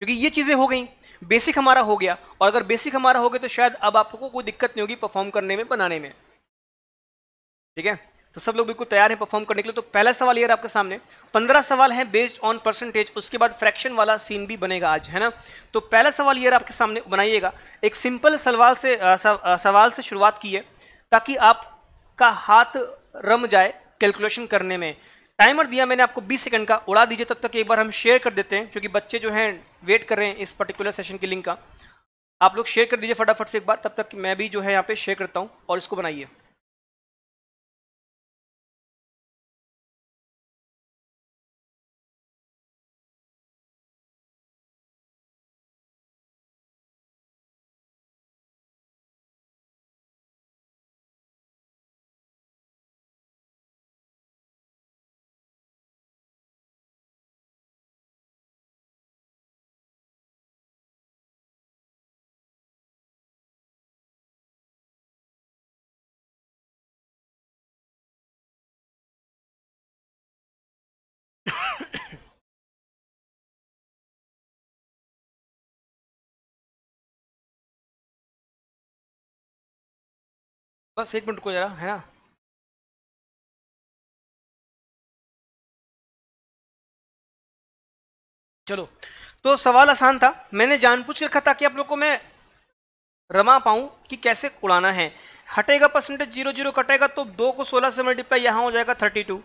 Speaker 1: क्योंकि ये चीज़ें हो गई बेसिक हमारा हो गया, और अगर बेसिक हमारा हो गया तो शायद अब आपको कोई दिक्कत नहीं होगी परफॉर्म करने में, बनाने में। ठीक है? तो सब लोग बिल्कुल तैयार हैं परफॉर्म करने के लिए तो पहला सवाल ये आपके सामने, पंद्रह सवाल हैं बेस्ड ऑन परसेंटेज उसके बाद फ्रैक्शन वाला सीन भी बनेगा आज, है ना? तो पहला सवाल ये आपके सामने, बनाइएगा। एक सिंपल सवाल से सवाल से शुरुआत की है ताकि आपका हाथ रम जाए कैलकुलेशन करने में। टाइमर दिया मैंने आपको 20 सेकंड का, उड़ा दीजिए तब तक एक बार हम शेयर कर देते हैं, क्योंकि बच्चे जो हैं वेट कर रहे हैं इस पर्टिकुलर सेशन की लिंक का। आप लोग शेयर कर दीजिए फटाफट से एक बार, तब तक मैं भी जो है यहाँ पे शेयर करता हूँ, और इसको बनाइए। बस एक मिनट को जरा, है ना? चलो तो सवाल आसान था। मैंने जानबूझ के रखा ताकि आप लोग को मैं रमा पाऊँ कि कैसे उड़ाना है। हटेगा परसेंटेज ज़ीरो ज़ीरो कटेगा तो दो को सोलह से मल्टीप्लाई यहाँ हो जाएगा थर्टी टू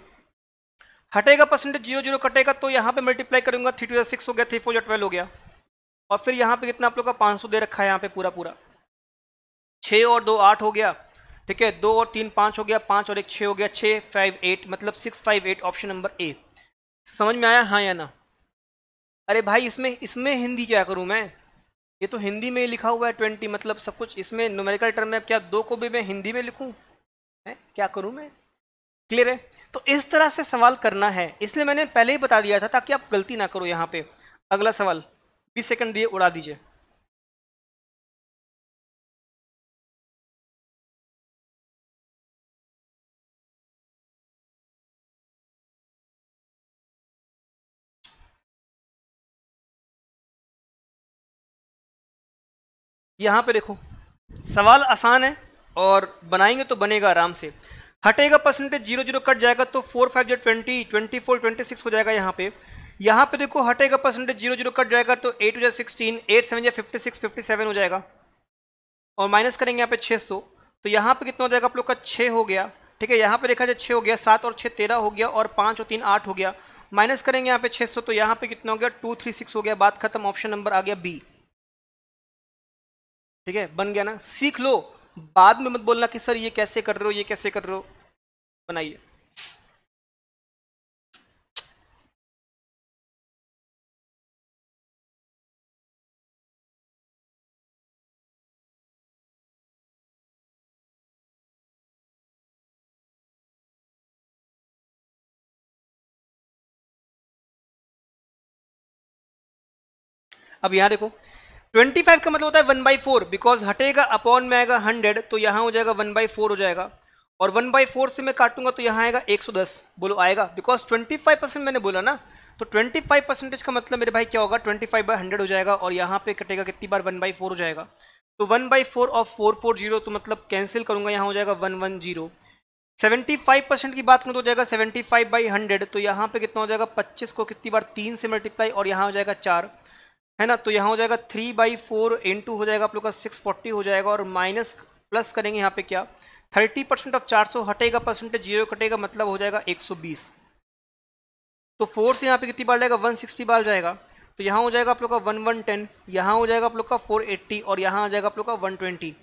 Speaker 1: हटेगा परसेंटेज ज़ीरो ज़ीरो कटेगा तो यहाँ पे मल्टीप्लाई करूँगा थ्री टू या सिक्स हो गया थ्री फोर या ट्वेल्व हो गया। और फिर यहाँ पे कितना आप लोग का पाँच सौ दे रखा है यहाँ पे पूरा पूरा छः और दो आठ हो गया। ठीक है, दो और तीन पाँच हो गया, पाँच और एक छः हो गया छः फाइव एट मतलब six five eight option number A समझ में आया हाँ या ना? अरे भाई, इसमें इसमें हिंदी क्या करूँ मैं? ये तो हिंदी में ही लिखा हुआ है ट्वेंटी मतलब सब कुछ। इसमें न्यूमेरिकल टर्म में क्या, दो को भी मैं हिंदी में लिखूँ? है, क्या करूँ मैं? क्लियर है? तो इस तरह से सवाल करना है। इसलिए मैंने पहले ही बता दिया था ताकि आप गलती ना करो यहाँ पे। अगला सवाल, बीस सेकंड दिए, उड़ा दीजिए। यहाँ पे देखो, सवाल आसान है और बनाएँगे तो बनेगा आराम से। हटेगा परसेंटेज ज़ीरो ज़ीरो कट जाएगा तो फोर फाइव जो twenty twenty four twenty six हो जाएगा यहाँ पे। यहाँ पे देखो हटेगा परसेंटेज ज़ीरो ज़ीरो कट जाएगा तो एट जो सिक्सटीन एट सेवन या फिफ्टी सिक्स फिफ्टी सेवन हो जाएगा। और माइनस करेंगे यहाँ पे छः सौ तो यहाँ पे कितना हो जाएगा आप लोग का? छः हो गया। ठीक है, यहाँ पे देखा जाए छः हो गया, सात और छः तेरह हो गया और पाँच और तीन आठ हो गया। माइनस करेंगे यहाँ पे छः सौ तो यहाँ पे कितना हो गया? टू थ्री सिक्स हो गया। बात खत्म ऑप्शन नंबर आ गया बी ठीक है? बन गया ना? सीख लो। बाद में मत बोलना कि, सर, ये कैसे कर रहे हो? ये कैसे कर रहे हो? बनाइए। अब यहाँ देखो 25 का मतलब होता है वन बाई फोर बिकॉज़ हटेगा अपॉन में आएगा हंड्रेड तो यहाँ हो जाएगा वन बाई फोर हो जाएगा। और वन बाई फोर से मैं काटूँगा तो यहाँ आएगा 110 बोलो, आएगा? बिकॉज़ 25 परसेंट मैंने बोला ना तो 25 परसेंटेज का मतलब मेरे भाई क्या होगा? 25 फाइव बाई हंड्रेड हो जाएगा, और यहाँ पे कटेगा कितनी बार? वन बाई फोर हो जाएगा। तो one by four of four four zero तो मतलब कैंसिल करूँगा, यहाँ हो जाएगा one one zero seventy five percent की बात करूँ तो हो जाएगा सेवेंटी फाइव बाई हंड्रेड तो यहाँ पे कितना हो जाएगा? पच्चीस को कितनी बार? तीन से मल्टीप्लाई, और यहाँ हो जाएगा चार। है ना? तो यहाँ हो जाएगा थ्री बाई फोर इंटू हो जाएगा आप लोग का सिक्स फोर्टी हो जाएगा और माइनस प्लस करेंगे यहाँ पे क्या? थर्टी परसेंट ऑफ़ चार सौ हटेगा परसेंटेज ज़ीरो कटेगा मतलब हो जाएगा एक सौ बीस। तो फोर से यहाँ पे कितनी बार जाएगा? वन सिक्सटी बार जाएगा। तो यहाँ हो जाएगा आप लोग का वन वन टेन यहाँ हो जाएगा आप लोग का फोर एट्टी और यहाँ आ जाएगा आप लोग का वन ट्वेंटी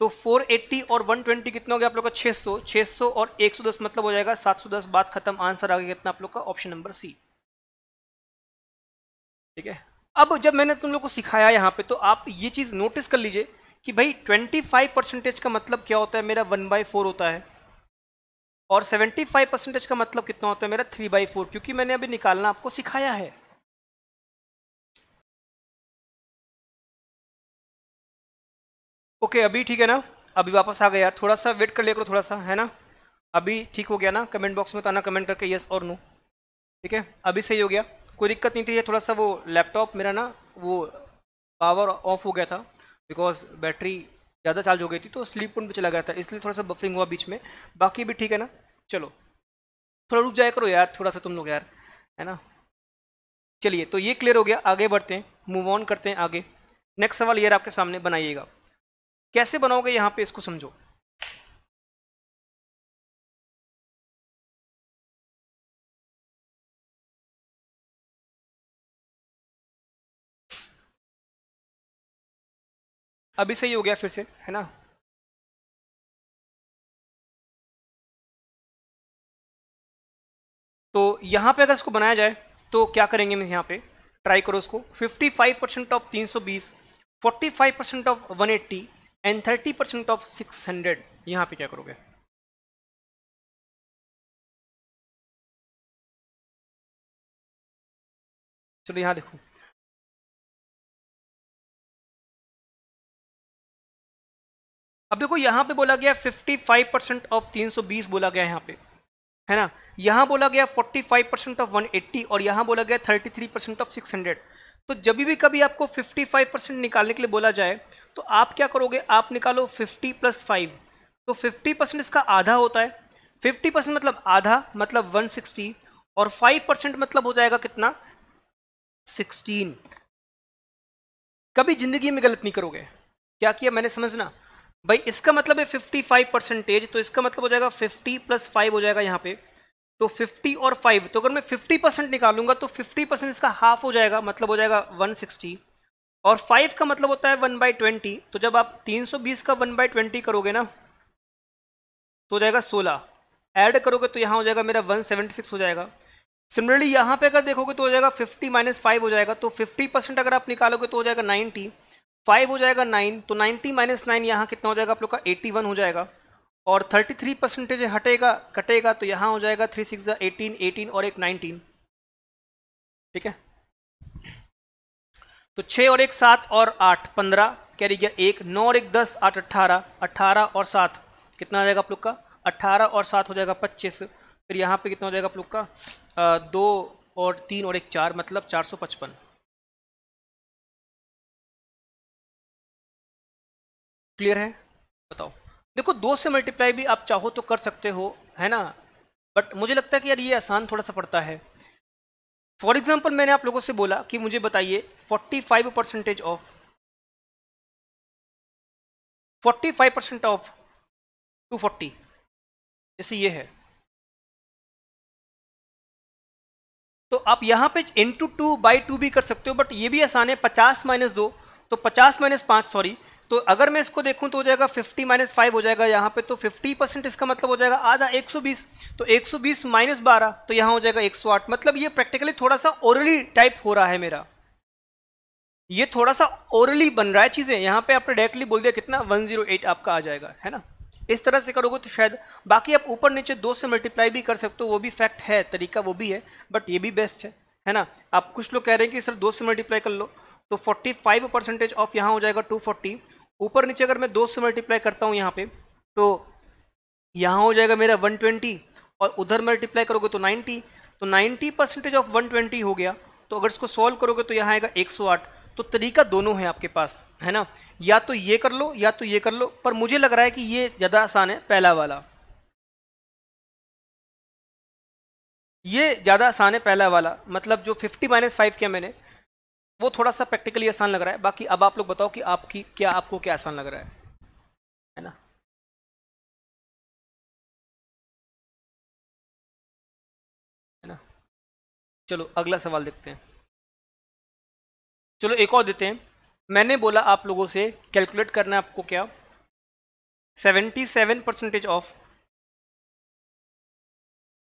Speaker 1: तो 480 और 120 कितना हो गया आप लोग का? छः सौ। 600 600 और 110 मतलब हो जाएगा 710 बात खत्म। आंसर आ गया कितना आप लोग का? ऑप्शन नंबर सी ठीक है? अब जब मैंने तुम लोग को सिखाया यहाँ पे तो आप ये चीज़ नोटिस कर लीजिए कि भाई 25 परसेंटेज का मतलब क्या होता है? मेरा वन बाई फोर होता है। और 75 परसेंटेज का मतलब कितना होता है? मेरा थ्री बाई फोर क्योंकि मैंने अभी निकालना आपको सिखाया है। ओके अभी ठीक है ना? अभी वापस आ गया थोड़ा सा वेट कर लिया करो थोड़ा सा, है ना? अभी ठीक हो गया ना? कमेंट बॉक्स में बताना कमेंट करके यस और नो ठीक है? अभी सही हो गया। कोई दिक्कत नहीं थी थोड़ा सा वो लैपटॉप मेरा ना, वो पावर ऑफ़ हो गया था बिकॉज़ बैटरी ज़्यादा चार्ज हो गई थी तो स्लीप मोड चला गया था, इसलिए थोड़ा सा बफरिंग हुआ बीच में। बाकी भी ठीक है ना? चलो। थोड़ा रुक जाया करो यार, थोड़ा सा तुम लोग यार, है ना? चलिए तो ये क्लियर हो गया, आगे बढ़ते हैं मूव ऑन करते हैं आगे। नेक्स्ट सवाल यार आपके सामने, बनाइएगा। कैसे बनाओगे यहाँ पे इसको समझो? अभी सही हो गया फिर से, है ना? तो यहाँ पे अगर इसको बनाया जाए तो क्या करेंगे मैं यहाँ पे? ट्राई करो उसको 55 percent of 320 45 percent of 180 and 30 percent of 600 यहाँ पे क्या करोगे? चलो यहाँ देखो। अब देखो, यहाँ पे बोला गया 55 परसेंट ऑफ़ 320 बोला गया यहाँ पे, है ना? यहाँ बोला गया 45 परसेंट ऑफ़ 180 और यहाँ बोला गया 33 परसेंट ऑफ़ 600 तो जब भी कभी आपको 55 परसेंट निकालने के लिए बोला जाए तो आप क्या करोगे? आप निकालो 50 प्लस फाइव तो 50 परसेंट इसका आधा होता है। 50 परसेंट मतलब आधा मतलब 160 और 5 परसेंट मतलब हो जाएगा कितना? 16 कभी ज़िंदगी में गलत नहीं करोगे। क्या किया? मैंने समझना? भाई, इसका मतलब है 55 परसेंटेज तो इसका मतलब हो जाएगा 50 प्लस फाइव हो जाएगा यहाँ पे। तो 50 और 5 तो अगर मैं 50 परसेंट निकालूँगा तो 50 परसेंट इसका हाफ़ हो जाएगा मतलब हो जाएगा 160 और 5 का मतलब होता है 1 बाई ट्वेंटी तो जब आप 320 का 1 बाई ट्वेंटी करोगे ना तो हो जाएगा 16 ऐड करोगे तो यहाँ हो जाएगा मेरा 176 हो जाएगा। सिमिलरली यहाँ पे अगर देखोगे तो हो जाएगा 50 माइनस फाइव हो जाएगा तो 50 परसेंट अगर आप निकालोगे तो हो जाएगा 90 फाइव हो जाएगा नाइन तो 90 माइनस नाइन यहाँ कितना हो जाएगा? आप लोग का 81 हो जाएगा। और 33 परसेंटेज हटेगा, कटेगा तो यहाँ हो जाएगा थ्री सिक्स, एटीन एटीन और एक नाइनटीन। ठीक है? तो छः और एक सात और आठ, पंद्रह कैरी गया एक, नौ और एक दस, आठ अट्ठारह अट्ठारह और सात। कितना आ जाएगा आप लोग का? अट्ठारह और सात हो जाएगा पच्चीस। फिर यहाँ पे कितना हो जाएगा आप लोग का? दो और तीन और एक चार मतलब चार सौ पचपन। क्लियर है? बताओ। देखो, दो से मल्टीप्लाई भी आप चाहो तो कर सकते हो, है ना? बट मुझे लगता है कि यार ये आसान थोड़ा सा पड़ता है। फॉर एग्ज़ाम्पल मैंने आप लोगों से बोला कि मुझे बताइए 45 परसेंटेज ऑफ़ 45 परसेंट ऑफ़ 240 जैसे ये है। तो आप यहाँ पे इंटू टू बाई टू भी कर सकते हो बट ये भी आसान है, पचास माइनस दो तो पचास माइनस पाँच सॉरी तो अगर मैं इसको देखूँ तो हो जाएगा 50 माइनस फाइव हो जाएगा यहाँ पे तो 50 परसेंट इसका मतलब हो जाएगा आधा 120 तो 120 माइनस बारह तो यहाँ हो जाएगा 108 मतलब ये प्रैक्टिकली थोड़ा सा ओरली टाइप हो रहा है मेरा। ये थोड़ा सा ओरली बन रहा है चीज़ें। यहाँ पे आपने डायरेक्टली बोल दिया कितना? 108 आपका आ जाएगा, है ना? इस तरह से करोगे तो शायद बाकी आप ऊपर नीचे दो से मल्टीप्लाई भी कर सकते हो, वो भी फैक्ट है, तरीका वो भी है बट ये भी बेस्ट है है ना? आप कुछ लोग कह रहे हैं कि सर दो से मल्टीप्लाई कर लो तो 45 परसेंटेज ऑफ़ यहाँ हो जाएगा 240 ऊपर नीचे अगर मैं दो से मल्टीप्लाई करता हूँ यहाँ पे तो यहाँ हो जाएगा मेरा 120 और उधर मल्टीप्लाई करोगे तो 90 तो 90 परसेंटेज ऑफ़ 120 हो गया। तो अगर इसको सॉल्व करोगे तो यहाँ आएगा 108 तो तरीका दोनों है आपके पास, है ना? या तो ये कर लो, या तो ये कर लो, पर मुझे लग रहा है कि ये ज़्यादा आसान है, पहला वाला। ये ज़्यादा आसान है, पहला वाला। मतलब जो 50 माइनस फाइव किया मैंने वो थोड़ा सा प्रैक्टिकली आसान लग रहा है। बाकी अब आप लोग बताओ कि आपकी, क्या आपको क्या आसान लग रहा है। है ना? है ना? चलो, अगला सवाल देखते हैं। चलो, एक और देते हैं। मैंने बोला आप लोगों से कैलकुलेट करना है आपको क्या? 77 परसेंटेज ऑफ़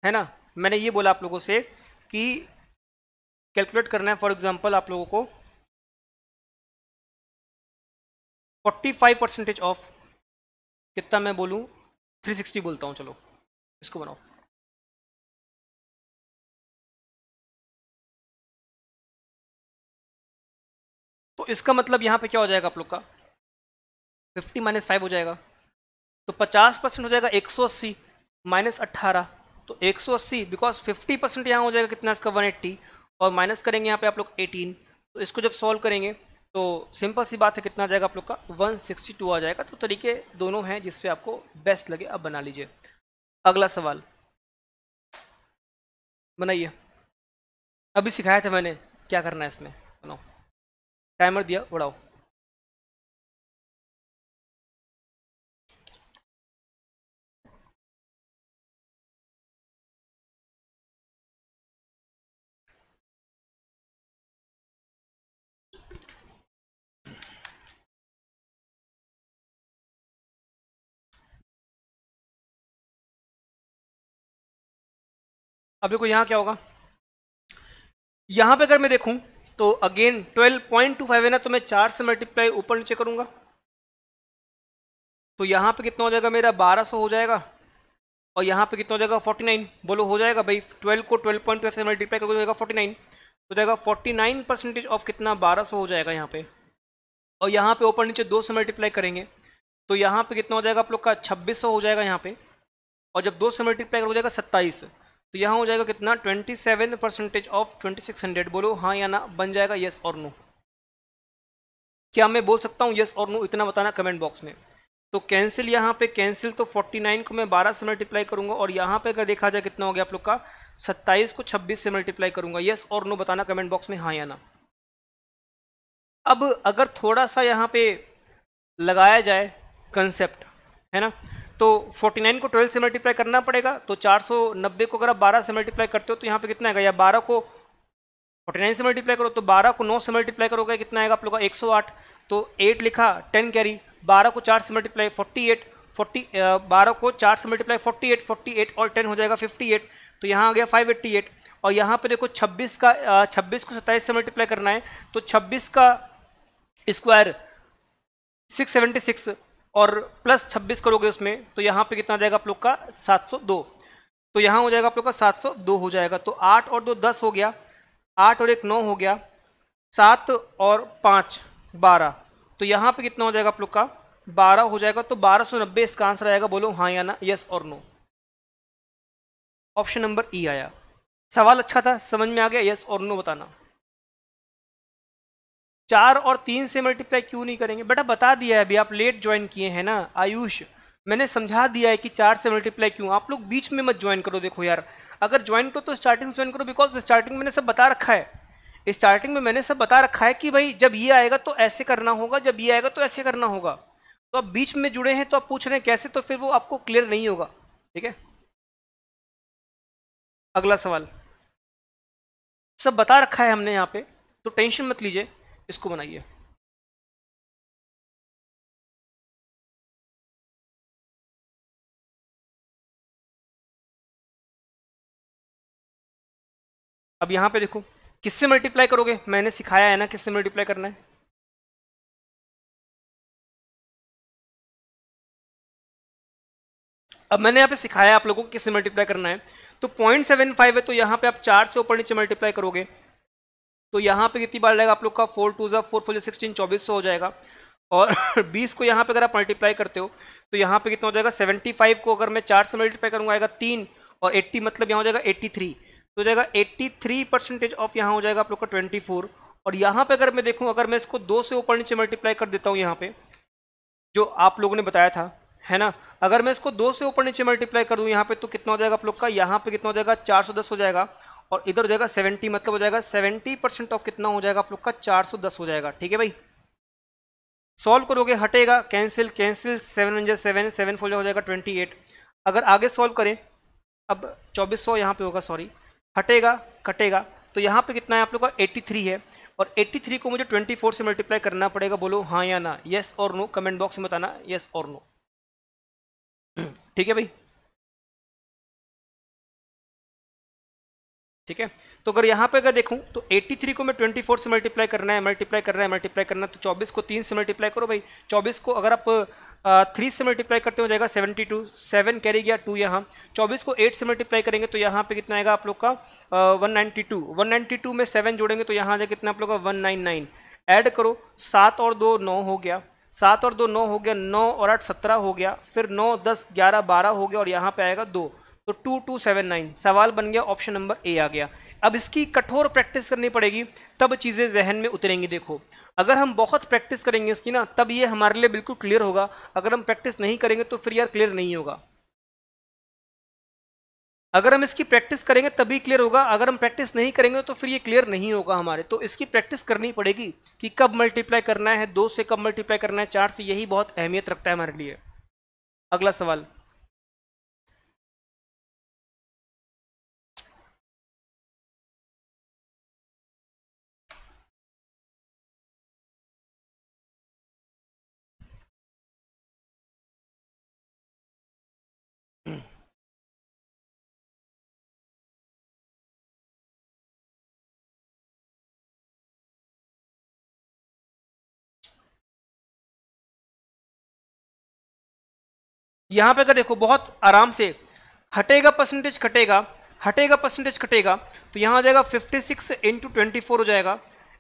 Speaker 1: है ना? मैंने ये बोला आप लोगों से कि कैलकुलेट करना है फॉर एग्जांपल आप लोगों को 45 परसेंटेज ऑफ़ कितना मैं बोलूँ? 360 बोलता हूँ, चलो, इसको बनाओ। तो इसका मतलब यहाँ पे क्या हो जाएगा आप लोग का? 50 माइनस फाइव हो जाएगा। तो 50 परसेंट हो जाएगा 180 माइनस अट्ठारह तो 180 बिकॉज़ 50 परसेंट यहाँ हो जाएगा कितना इसका? 180 और माइनस करेंगे यहाँ पे आप लोग 18 तो इसको जब सॉल्व करेंगे तो सिंपल सी बात है कितना आ जाएगा आप लोग का? 162 आ जाएगा। तो तरीके दोनों हैं जिससे आपको बेस्ट लगे। आप बना लीजिए। अगला सवाल। बनाइए। अभी सिखाया था मैंने क्या करना है इसमें। बनाओ टाइमर दिया, उड़ाओ। अब देखो यहाँ क्या होगा। यहाँ पे अगर मैं देखूँ तो अगेन 12.25 है ना तो मैं चार से मल्टीप्लाई ऊपर नीचे करूँगा। तो यहाँ पे कितना हो जाएगा मेरा? 1200 हो जाएगा। और यहाँ पे कितना हो जाएगा? 49 बोलो, हो जाएगा भाई। 12 को 12.25 से मल्टीप्लाई करोगे तो जाएगा 49 तो जाएगा 49 परसेंटेज ऑफ़ कितना? 1200 हो जाएगा यहाँ पे। और यहाँ पे ऊपर नीचे दो से मल्टीप्लाई करेंगे। तो यहाँ पे कितना हो जाएगा आप लोग का? छब्बीस हो जाएगा यहाँ पे। और जब दो से मल्टीप्लाई हो जाएगा सत्ताईस। तो यहाँ हो जाएगा कितना? 27 परसेंटेज ऑफ़ 2600 बोलो हाँ या ना? बन जाएगा यस और नो क्या मैं बोल सकता हूँ यस और नो इतना बताना कमेंट बॉक्स में। तो कैंसिल यहाँ पे कैंसिल तो 49 को मैं 12 से मल्टीप्लाई करूँगा और यहाँ पे अगर देखा जाए कितना हो गया आप लोग का? 27 को 26 से मल्टीप्लाई करूँगा। यस और नो बताना कमेंट बॉक्स में हाँ या ना? अब अगर थोड़ा सा यहाँ पे लगाया जाए कंसेप्ट है ना? तो 49 को 12 से मल्टीप्लाई करना पड़ेगा तो 490 को अगर आप 12 से मल्टीप्लाई करते हो तो यहाँ पे कितना आएगा? या 12 को 49 से मल्टीप्लाई करो तो 12 को 9 से मल्टीप्लाई करोगे, कितना आएगा आप लोग का? 108 तो 8 लिखा 10 कैरी 12 को 4 से मल्टीप्लाई 48 40 बारह को 4 से मल्टीप्लाई 48 48 और 10 हो जाएगा 58 तो यहाँ आ गया 588 और यहाँ पे देखो 26 का 26 को 27 से मल्टीप्लाई करना है तो 26 का स्क्वायर 676 और प्लस 26 करोगे उसमें तो यहाँ पे कितना जाएगा आप लोग का? 702 तो यहाँ हो जाएगा आप लोग का 702 हो जाएगा। तो 8 और दो 10 हो गया। 8 और एक 9 हो गया। 7 और 5 12 तो यहाँ पे कितना हो जाएगा आप लोग का? 12 हो जाएगा। तो 1290 इसका आंसर आएगा। बोलो हाँ या ना यस और नो ऑप्शन नंबर ई आया। सवाल अच्छा था, समझ में आ गया यस और नो बताना। चार और तीन से मल्टीप्लाई क्यों नहीं करेंगे? बेटा बता दिया है, अभी आप लेट ज्वाइन किए हैं ना, आयुष, मैंने समझा दिया है कि चार से मल्टीप्लाई क्यों? आप लोग बीच में मत ज्वाइन करो, देखो यार। अगर ज्वाइन करो तो स्टार्टिंग ज्वाइन करो बिकॉज़ स्टार्टिंग मैंने सब बता रखा है। स्टार्टिंग में मैंने सब बता रखा है कि भाई, जब ये आएगा तो ऐसे करना होगा, जब ये आएगा तो ऐसे करना होगा। तो आप बीच में जुड़े हैं तो आप पूछ रहे हैं कैसे तो फिर वो आपको क्लियर नहीं होगा। ठीक है? अगला सवाल। सब बता रखा है हमने यहाँ पे तो टेंशन मत लीजिए। इसको बनाइए। अब यहाँ पे देखो, किससे मल्टीप्लाई करोगे? मैंने सिखाया है ना किससे मल्टीप्लाई करना है। अब मैंने यहाँ पे सिखाया आप लोगों को किससे मल्टीप्लाई करना है। तो पॉइंट सेवन फाइव है तो यहाँ पे आप चार से ऊपर नीचे मल्टीप्लाई करोगे। तो यहाँ पे कितनी बार लगेगा आप लोग का फोर टू ज़ा फोर फोर सिक्सटीन, चौबीस सौ हो जाएगा। और बीस को यहाँ पे अगर आप मल्टीप्लाई करते हो तो यहाँ पे कितना हो जाएगा? सेवेंटी फाइव को अगर मैं चार से मल्टीप्लाई करूँगा, आएगा तीन, और एट्टी मतलब यहाँ हो जाएगा एट्टी थ्री तो हो जाएगा एट्टी थ्री परसेंटेज ऑफ़ यहाँ हो जाएगा आप लोग का ट्वेंटी फोर और यहाँ पे अगर मैं देखूँ, अगर मैं इसको दो से ऊपर नीचे मल्टीप्लाई कर देता हूँ यहाँ पे, जो आप लोगों ने बताया था, है ना? अगर मैं इसको दो से ऊपर नीचे मल्टीप्लाई कर दूँ यहाँ पे तो कितना हो जाएगा आप लोग का? यहाँ पे कितना हो जाएगा? 410 हो जाएगा। और इधर हो जाएगा 70 मतलब हो जाएगा 70 परसेंट ऑफ़ कितना हो जाएगा आप लोग का? 410 हो जाएगा। ठीक है भाई? सॉल्व करोगे, हटेगा, cancel cancel, seven one seven seven four हो जाएगा ट्वेंटी एट। अगर आगे सॉल्व करें, अब चौबीस सौ यहाँ पर होगा, सॉरी, हटेगा, कटेगा तो यहाँ पे कितना है आप लोग का? 83 है। और 83 को मुझे 24 से मल्टीप्लाई करना पड़ेगा। बोलो हाँ या ना? यस और नो कमेंट बॉक्स में बताना यस और नो ठीक है भाई? ठीक है? तो अगर यहाँ पे अगर देखूँ तो 83 को मैं 24 से मल्टीप्लाई करना है मल्टीप्लाई करना है मल्टीप्लाई करना है तो 24 को 3 से मल्टीप्लाई करो भाई। 24 को अगर आप थ्री से मल्टीप्लाई करते हो, जाएगा 72 सेवन कैरी गया टू यहाँ। 24 को 8 से मल्टीप्लाई करेंगे तो यहाँ पे कितना आएगा आप लोग का वन नाइन्टी टू में सेवन जोड़ेंगे तो यहाँ आ जाएगा कितना आप लोग का वन नाइन ऐड करो, सात और दो नौ हो गया। सात और दो नौ हो गया, नौ और आठ सत्रह हो गया। फिर नौ, दस, ग्यारह, बारह हो गया, और यहाँ पे आएगा दो। तो टू टू सेवन नाइन सवाल बन गया ऑप्शन नंबर ए आ गया। अब इसकी कठोर प्रैक्टिस करनी पड़ेगी, तब चीज़ें जहन में उतरेंगी, देखो। अगर हम बहुत प्रैक्टिस करेंगे इसकी ना, तब ये हमारे लिए बिल्कुल क्लियर होगा। अगर हम प्रैक्टिस नहीं करेंगे तो फिर यार क्लियर नहीं होगा। अगर हम इसकी प्रैक्टिस करेंगे, तभी क्लियर होगा। अगर हम प्रैक्टिस नहीं करेंगे तो फिर ये क्लियर नहीं होगा हमारे। तो इसकी प्रैक्टिस करनी पड़ेगी कि कब मल्टीप्लाई करना है, दो से कब मल्टीप्लाई करना है, चार से, यही बहुत अहमियत रखता है हमारे लिए। अगला सवाल। यहाँ पे अगर देखो, बहुत आराम से, हटेगा परसेंटेज कटेगा हटेगा परसेंटेज कटेगा तो यहाँ आ जाएगा 56 सिक्स इंटू ट्वेंटी हो जाएगा।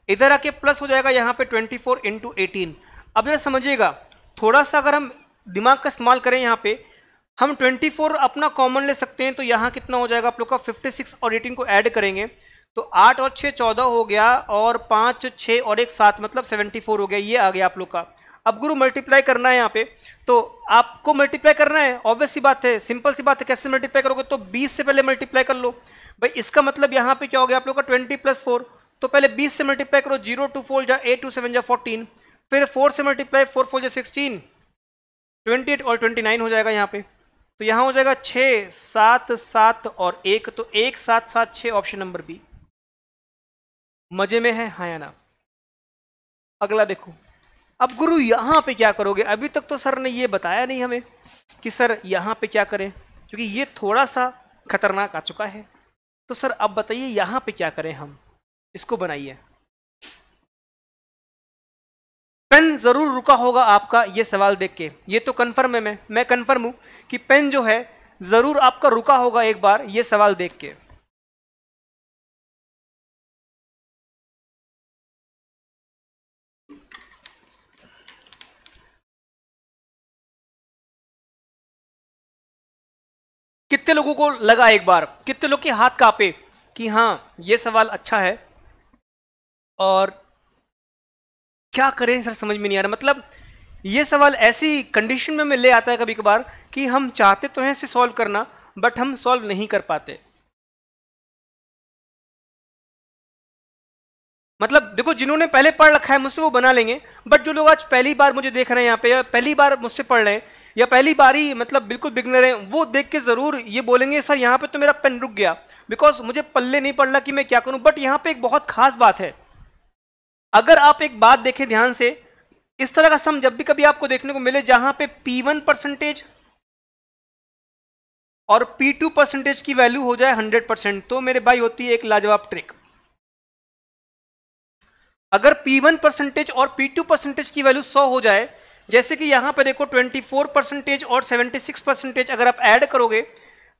Speaker 1: इधर आके प्लस हो जाएगा यहाँ पे 24 फोर इंटू एटीन अब जरा समझिएगा थोड़ा सा अगर हम दिमाग का इस्तेमाल करें यहाँ पे, हम 24 अपना कॉमन ले सकते हैं तो यहाँ कितना हो जाएगा, आप लोग का 56 और 18 को ऐड करेंगे। तो 8 और 6 14 हो गया, और 5 6 और एक सात मतलब 74 हो गया, ये आ गया आप लोग का। अब गुरु मल्टीप्लाई करना है यहाँ पे तो आपको मल्टीप्लाई करना है ऑब्वियस सी बात है सिंपल सी बात है, कैसे मल्टीप्लाई करोगे तो 20 से पहले मल्टीप्लाई कर लो। भाई, इसका मतलब यहाँ पे क्या हो गया, आप लोग का 20 प्लस फोर तो पहले 20 से मल्टीप्लाई करो ज़ीरो टू फोर जा एट टू सेवन जा फोर्टीन फिर फोर से मल्टीप्लाई फोर फोर जो सिक्सटीन ट्वेंटी एट और ट्वेंटी नाइन हो जाएगा यहाँ पे। तो यहाँ हो जाएगा छ सात सात और एक तो एक, सात सात छ ऑप्शन नंबर बी मज़े में है हाँ या ना? अगला देखो। अब गुरु यहाँ पे क्या करोगे? अभी तक तो सर ने ये बताया नहीं हमें कि सर यहाँ पे क्या करें, क्योंकि ये थोड़ा सा खतरनाक आ चुका है। तो सर अब बताइए यहाँ पे क्या करें हम? इसको बनाइए। पेन ज़रूर रुका होगा आपका ये सवाल देख के। ये तो कंफर्म है मैं मैं कंफर्म हूँ कि पेन जो है, ज़रूर आपका रुका होगा एक बार ये सवाल देख के। कितने लोगों को लगा एक बार? कितने लोग के हाथ कांपे कि हाँ ये सवाल अच्छा है? और क्या करें सर समझ में नहीं आ रहा। मतलब ये सवाल ऐसी कंडीशन में, ले आता है कभी कभार कि हम चाहते तो हैं इसे सॉल्व करना बट हम सॉल्व नहीं कर पाते। मतलब देखो जिन्होंने पहले पढ़ रखा है मुझसे वो बना लेंगे बट जो लोग आज पहली बार मुझे देख रहे हैं यहाँ पे पहली बार मुझसे पढ़ रहे हैं या पहली बार मतलब बिल्कुल बिगनर है, वो देख के ज़रूर ये बोलेंगे, सर, यहाँ पे तो मेरा पेन रुक गया बिकॉज़ मुझे पल्ले नहीं पड़ रहा कि मैं क्या करूँ। बट यहाँ पे एक बहुत खास बात है। अगर आप एक बात देखें ध्यान से, इस तरह का सम जब भी कभी आपको देखने को मिले जहाँ पे P1 परसेंटेज और P2 परसेंटेज की वैल्यू हो जाए 100 परसेंट तो मेरे भाई होती है एक लाजवाब ट्रिक अगर P1 परसेंटेज और P2 परसेंटेज की वैल्यू 100 हो जाए जैसे कि यहाँ पर देखो 24 परसेंटेज और 76 परसेंटेज अगर आप ऐड करोगे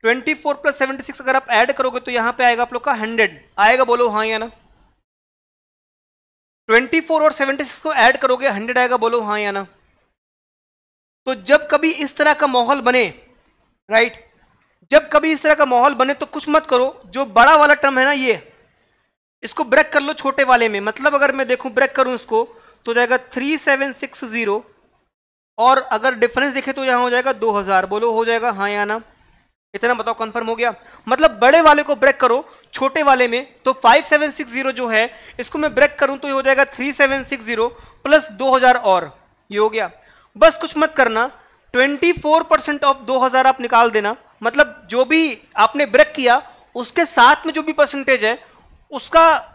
Speaker 1: 24 प्लस 76 अगर आप ऐड करोगे तो यहाँ पे आएगा आप लोग का 100 आएगा बोलो हाँ या ना? 24 और 76 को ऐड करोगे 100 आएगा बोलो हाँ या ना? तो जब कभी इस तरह का माहौल बने राइट जब कभी इस तरह का माहौल बने तो कुछ मत करो, जो बड़ा वाला टर्म है ना ये, इसको ब्रेक कर लो छोटे वाले में। मतलब अगर मैं देखूँ ब्रेक करूँ इसको तो जाएगा थ्री सेवन सिक्स ज़ीरो और अगर डिफरेंस देखे तो यहाँ हो जाएगा 2000 बोलो, हो जाएगा हाँ या ना। इतना बताओ कंफर्म हो गया? मतलब बड़े वाले को ब्रेक करो, छोटे वाले में तो 5760 जो है, इसको मैं ब्रेक करूँ तो ये हो जाएगा 3760 प्लस 2000 और। ये हो गया। बस कुछ मत करना 24 परसेंट ऑफ़ 2000 आप निकाल देना। मतलब जो भी आपने ब्रेक किया, उसके साथ में जो भी परसेंटेज है, उसका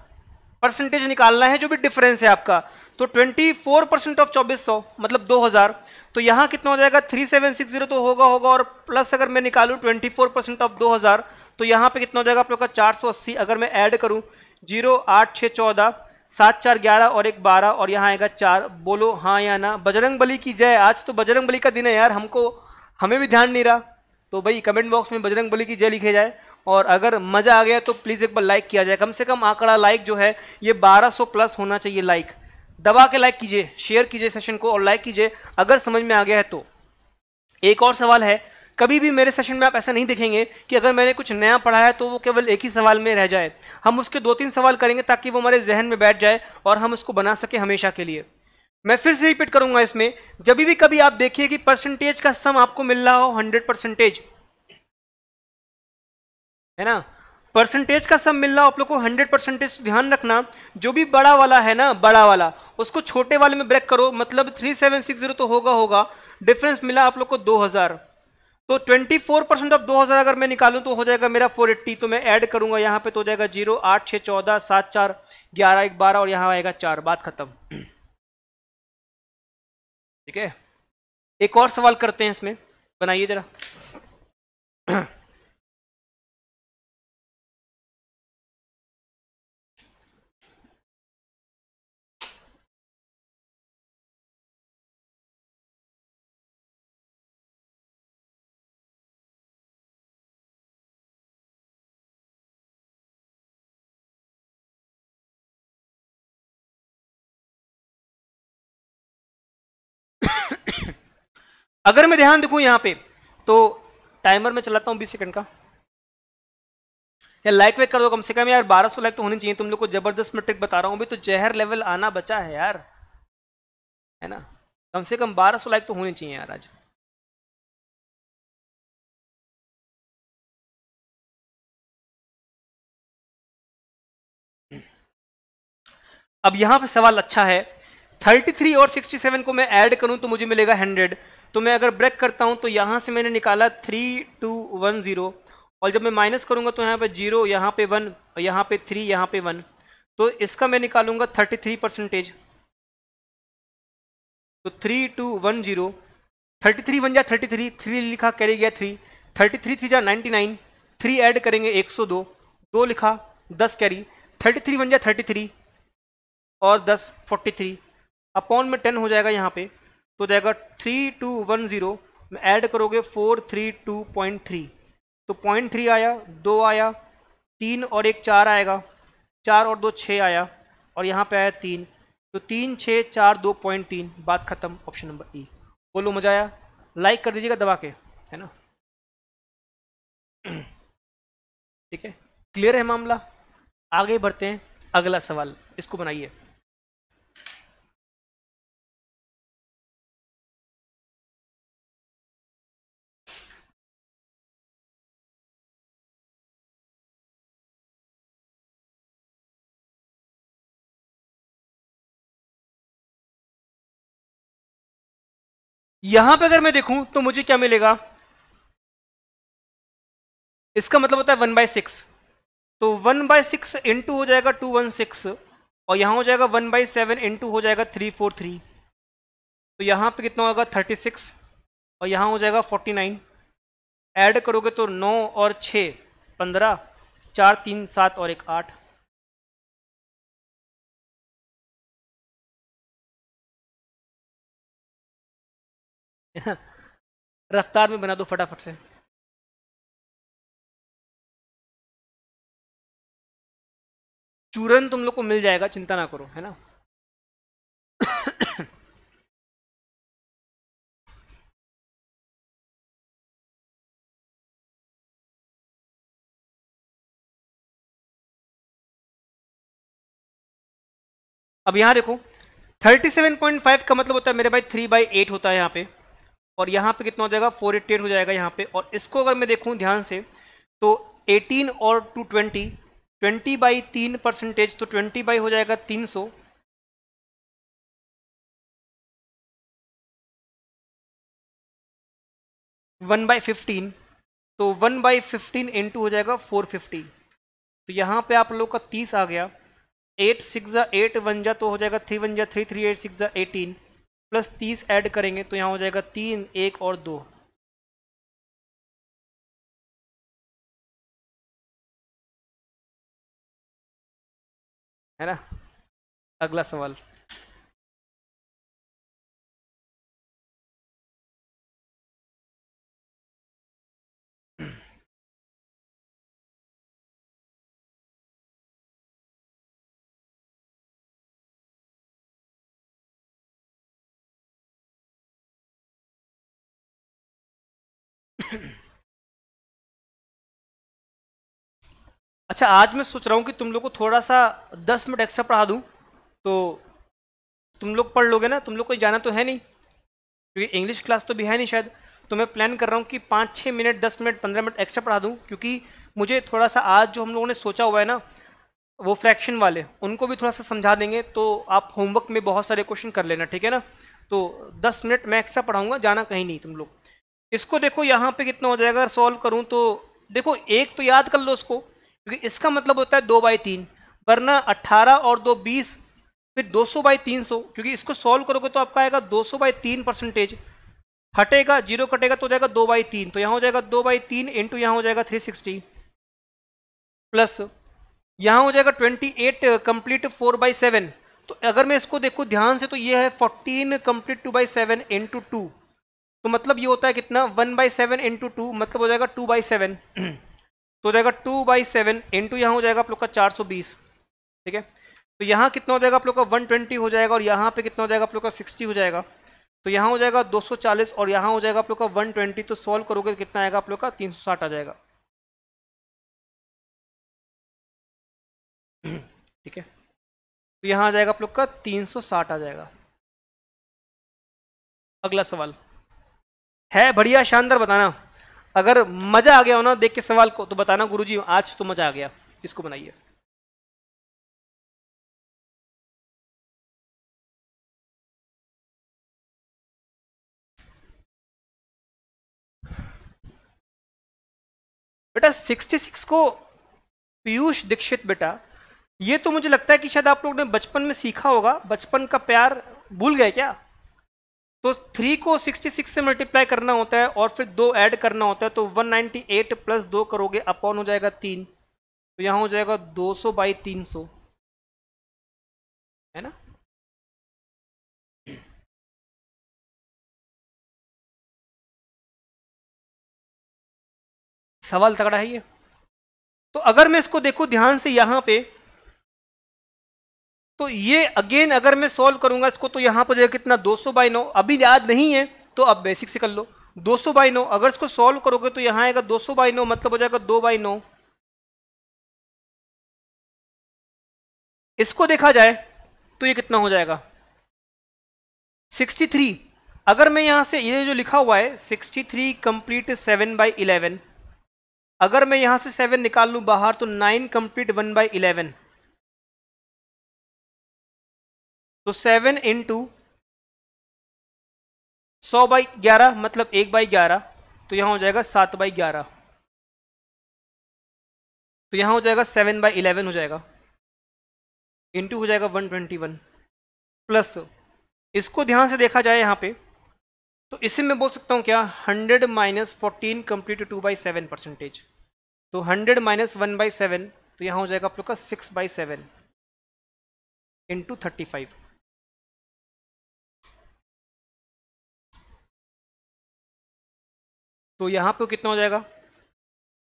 Speaker 1: परसेंटेज निकालना है, जो भी डिफरेंस है आपका। तो 24 परसेंट ऑफ़ 2400 मतलब 2000 तो यहाँ कितना हो जाएगा? 3760 तो होगा होगा, और प्लस अगर मैं निकालू 24 परसेंट ऑफ़ 2000 तो यहाँ पे कितना हो जाएगा? आप लोग का 480 अगर मैं ऐड करूँ ज़ीरो आठ छः चौदह सात चार ग्यारह और एक बारह, और यहाँ आएगा चार, बोलो हाँ या ना। बजरंग बली की जय। आज तो बजरंग बली का दिन है यार, हमको, हमें भी ध्यान नहीं रहा। तो भाई कमेंट बॉक्स में बजरंग बली की जय लिखे जाए। और अगर मज़ा आ गया तो प्लीज़ एक बार लाइक किया जाए। कम से कम आंकड़ा लाइक जो है, ये 1200 प्लस होना चाहिए लाइक दबा के लाइक कीजिए शेयर कीजिए सेशन को और लाइक कीजिए। अगर समझ में आ गया है तो। एक और सवाल है, कभी भी मेरे सेशन में आप ऐसा नहीं देखेंगे कि अगर मैंने कुछ नया पढ़ाया तो वो केवल एक ही सवाल में रह जाए। हम उसके दो तीन सवाल करेंगे ताकि वो हमारे जहन में बैठ जाए और हम उसको बना सके हमेशा के लिए। मैं फिर से रिपीट करूँगा इसमें। जब भी कभी आप देखिए कि परसेंटेज का सम आपको मिल रहा हो हंड्रेड परसेंटेज है ना? परसेंटेज का सम मिल रहा हो, आप लोग को हंड्रेड परसेंटेज ध्यान रखना। जो भी बड़ा वाला है ना, बड़ा वाला, उसको छोटे वाले में ब्रेक करो। मतलब थ्री सेवन सिक्स ज़ीरो तो होगा होगा। डिफरेंस मिला आप लोग को दो हज़ार। तो ट्वेंटी फोर परसेंट ऑफ़ दो हज़ार अगर मैं निकालूं तो हो जाएगा मेरा फोर एट्टी तो मैं ऐड करूँगा, यहाँ पे तो हो जाएगा ज़ीरो आठ छः चौदह, सात, चार, ग्यारह, एक, बारह और यहाँ आएगा चार। बात खत्म। ठीक है? एक और सवाल करते हैं इसमें। बनाइए जरा। अगर मैं ध्यान देखूँ यहाँ पे तो टाइमर में चलाता हूँ बीस सेकंड का। यार लाइक वेक कर दो कम से कम यार, बारह 1200 लाइक तो होनी चाहिए। तुम लोग को ज़बरदस्त मैं ट्रिक बता रहा हूँ। अभी तो जहर लेवल आना बचा है यार। है ना? कम से कम बारह 1200 लाइक तो होनी चाहिए यार आज। अब यहाँ पे सवाल अच्छा है। 33 और 67 को मैं ऐड करूँ तो मुझे मिलेगा 100 तो मैं अगर ब्रेक करता हूँ तो यहाँ से मैंने निकाला 3210 और जब मैं माइनस करूँगा तो यहाँ पर ज़ीरो यहाँ पे वन और यहाँ पे थ्री यहाँ पे वन तो इसका मैं निकालूँगा 33 परसेंटेज तो three two one zero thirty three one जा थर्टी थ्री थ्री लिखा कैरी गया थ्री थर्टी थ्री थ्री जा नाइन्टी नाइन थ्री ऐड करेंगे एक सौ दो। दो लिखा, दस कैरी थर्टी थ्री वन जा थर्टी थ्री और दस फोर्टी थ्री अपॉन में टेन हो जाएगा यहाँ पे। तो जाएगा थ्री टू वन ज़ीरो में ऐड करोगे four three two point three तो पॉइंट थ्री आया, दो आया, तीन और एक चार आएगा, चार और दो छः आया, और यहाँ पे आया तीन। तो तीन छः चार दो पॉइंट तीन, बात खत्म ऑप्शन नंबर ई बोलो, मज़ा आया? लाइक कर दीजिएगा दबा के, है ना? ठीक है? क्लियर है मामला? आगे बढ़ते हैं, अगला सवाल, इसको बनाइए। यहाँ पे अगर मैं देखूँ तो मुझे क्या मिलेगा? इसका मतलब होता है वन बाय सिक्स। तो वन बाय सिक्स इंटू हो जाएगा टू वन सिक्स, और यहाँ हो जाएगा वन बाई सेवन इंटू हो जाएगा थ्री फोर थ्री। तो यहाँ पे कितना होगा? थर्टी सिक्स, और यहाँ हो जाएगा फोर्टी नाइन। ऐड करोगे तो नौ और छ पंद्रह, चार, तीन, सात और एक, आठ। रफ्तार में बना दो फटाफट से। चूरन तुम लोग को मिल जाएगा, चिंता ना करो, है ना? अब यहाँ देखो 37.5 का मतलब होता है मेरे भाई थ्री बाई एट होता है यहाँ पे। और यहाँ पे कितना हो जाएगा? फोर एट्टी एट हो जाएगा यहाँ पे। और इसको अगर मैं देखूँ ध्यान से तो 18 और टू ट्वेंटी ट्वेंटी बाई तीन परसेंटेज तो ट्वेंटी बाई हो जाएगा तीन सौ। वन बाई फिफ्टीन तो वन बाई फिफ्टीन इंटू हो जाएगा फोर फिफ्टी तो यहाँ पे आप लोग का तीस आ गया। एट सिक्स जा एट वन जा तो हो जाएगा थ्री वन जा थ्री थ्री एट सिक्स जा एटीन प्लस तीस ऐड करेंगे तो यहाँ हो जाएगा तीन, एक और दो। है ना? अगला सवाल। अच्छा आज मैं सोच रहा हूँ कि तुम लोग को थोड़ा सा दस मिनट एक्स्ट्रा पढ़ा दूँ। तो तुम लोग पढ़ लोगे ना? तुम लोग को जाना तो है नहीं। क्योंकि इंग्लिश क्लास तो भी है नहीं शायद। तो मैं प्लान कर रहा हूँ कि पाँच छः मिनट, दस मिनट, पंद्रह मिनट एक्स्ट्रा पढ़ा दूँ। क्योंकि मुझे थोड़ा सा आज जो हम लोगों ने सोचा हुआ है ना, वो फ्रैक्शन वाले, उनको भी थोड़ा सा समझा देंगे। तो आप होमवर्क में बहुत सारे क्वेश्चन कर लेना, ठीक है ना? तो दस मिनट मैं एक्स्ट्रा पढ़ाऊँगा, जाना कहीं नहीं तुम लोग। इसको देखो, यहाँ पे कितना हो जाएगा। अगर सॉल्व करूँ तो देखो, एक तो याद कर लो उसको। क्योंकि इसका मतलब होता है दो बाई तीन, वरना अट्ठारह और दो बीस, फिर दो सौ बाई तीन सौ, क्योंकि इसको सॉल्व करोगे तो आपका आएगा दो सौ बाई तीन परसेंटेज हटेगा ज़ीरो कटेगा तो हो जाएगा दो बाई तीन तो यहाँ हो जाएगा दो बाई तीन इंटू यहाँ हो जाएगा थ्री सिक्सटी प्लस यहाँ हो जाएगा twenty eight complete four by seven तो अगर मैं इसको देखूँ ध्यान से तो ये है fourteen complete two by seven into two तो मतलब ये होता है कितना? One by seven into two मतलब हो जाएगा टू बाई सेवन तो हो जाएगा टू बाई सेवन इंटू यहाँ हो जाएगा आप लोग का चार सौ बीस। ठीक है? तो यहाँ कितना हो जाएगा आप लोग का वन ट्वेंटी हो जाएगा और यहाँ पे कितना हो जाएगा आप लोग का सिक्सटी हो जाएगा। तो यहाँ हो जाएगा दो सौ चालीस और यहाँ हो जाएगा आप लोग का वन ट्वेंटी तो सॉल्व करोगे तो कितना आएगा आप लोग का? तीन सौ साठ आ जाएगा। ठीक है? तो यहाँ आ जाएगा आप लोग का तीन सौ साठ आ जाएगा। अगला सवाल। है, बढ़िया, शानदार बताना। अगर मज़ा आ गया हो ना देख के सवाल को तो बताना गुरुजी, आज तो मज़ा आ गया। इसको बनाइए। बेटा 66 को पीयूष दीक्षित बेटा, ये तो मुझे लगता है कि शायद आप लोग ने बचपन में सीखा होगा। बचपन का प्यार भूल गए क्या? तो थ्री को 66 से मल्टीप्लाई करना होता है और फिर दो ऐड करना होता है तो 198 प्लस दो करोगे अपॉन हो जाएगा तीन। तो यहाँ हो जाएगा 200 बाई 300 है ना? सवाल तगड़ा है ये। तो अगर मैं इसको देखूँ ध्यान से यहाँ पे तो ये अगेन अगर मैं सॉल्व करूँगा इसको तो यहाँ पर कितना? 200 बाई नौ। अभी याद नहीं है तो अब बेसिक से कर लो। 200 बाई नौ, अगर इसको सॉल्व करोगे तो यहाँ आएगा 200 बाई नौ मतलब हो जाएगा दो बाई नौ। इसको देखा जाए तो ये कितना हो जाएगा? 63 अगर मैं यहाँ से, ये जो लिखा हुआ है 63 कंप्लीट सेवन बाई इलेवन अगर मैं यहाँ से सेवन निकाल लू बाहर तो nine complete one by eleven तो सेवन इंटू सौ बाई ग्यारह मतलब एक बाई ग्यारह तो यहाँ हो जाएगा सात बाई ग्यारह। तो यहाँ हो जाएगा सेवन बाई इलेवन हो जाएगा। इंटू हो जाएगा वन ट्वेंटी वन प्लस इसको ध्यान से देखा जाए यहाँ पे तो इसे मैं बोल सकता हूँ क्या? Hundred minus fourteen complete two by seven percentage तो hundred minus one by seven तो यहाँ हो जाएगा आप लोग का six by seven into thirty five तो यहाँ पे कितना हो जाएगा?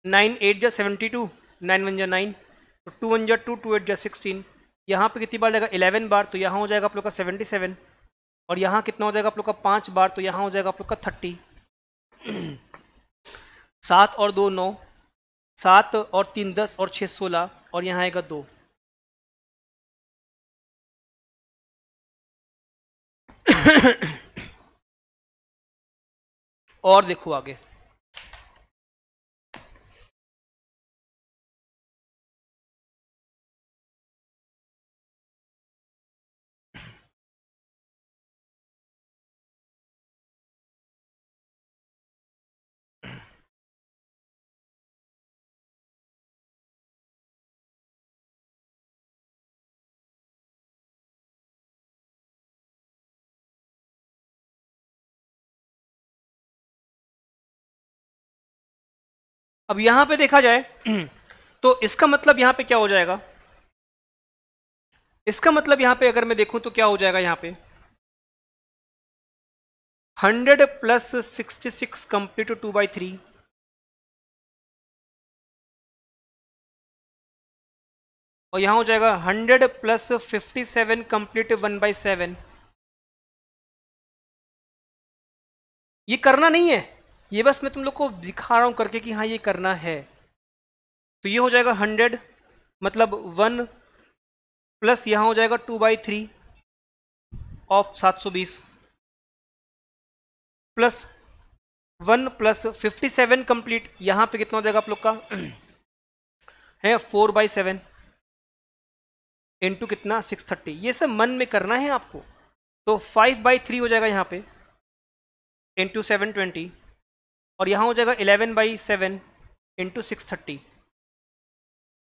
Speaker 1: नाइन एट जा सेवेंटी टू, नाइन वन जा नाइन तो टू वन जा टू टू एट जा सिक्सटीन। यहाँ पे कितनी बार जाएगा? इलेवन बार तो यहाँ हो जाएगा आप लोग का सेवेंटी सेवन। और यहाँ कितना हो जाएगा आप लोग का? पाँच बार तो यहाँ हो जाएगा आप लोग का थर्टी। सात और दो नौ, सात और तीन दस, और छः सोलह, और यहाँ आएगा दो। और देखो आगे। अब यहाँ पे देखा जाए तो इसका मतलब यहाँ पे क्या हो जाएगा? इसका मतलब यहाँ पे अगर मैं देखूँ तो क्या हो जाएगा यहाँ पे? 100 plus 66 complete two by three. और यहाँ हो जाएगा 100 plus 57 complete one by seven. ये करना नहीं है। ये बस मैं तुम लोग को दिखा रहा हूँ करके कि हाँ ये करना है। तो ये हो जाएगा हंड्रेड मतलब वन प्लस यहाँ हो जाएगा टू बाई थ्री ऑफ़ सात सौ बीस plus one plus fifty seven complete. यहाँ पे कितना हो जाएगा आप लोग का? है फोर बाई सेवन इंटू कितना? Six thirty. ये सब मन में करना है आपको। तो फाइव बाई थ्री हो जाएगा यहाँ पे इंटू सेवन ट्वेंटी। और यहाँ हो जाएगा eleven by seven into six thirty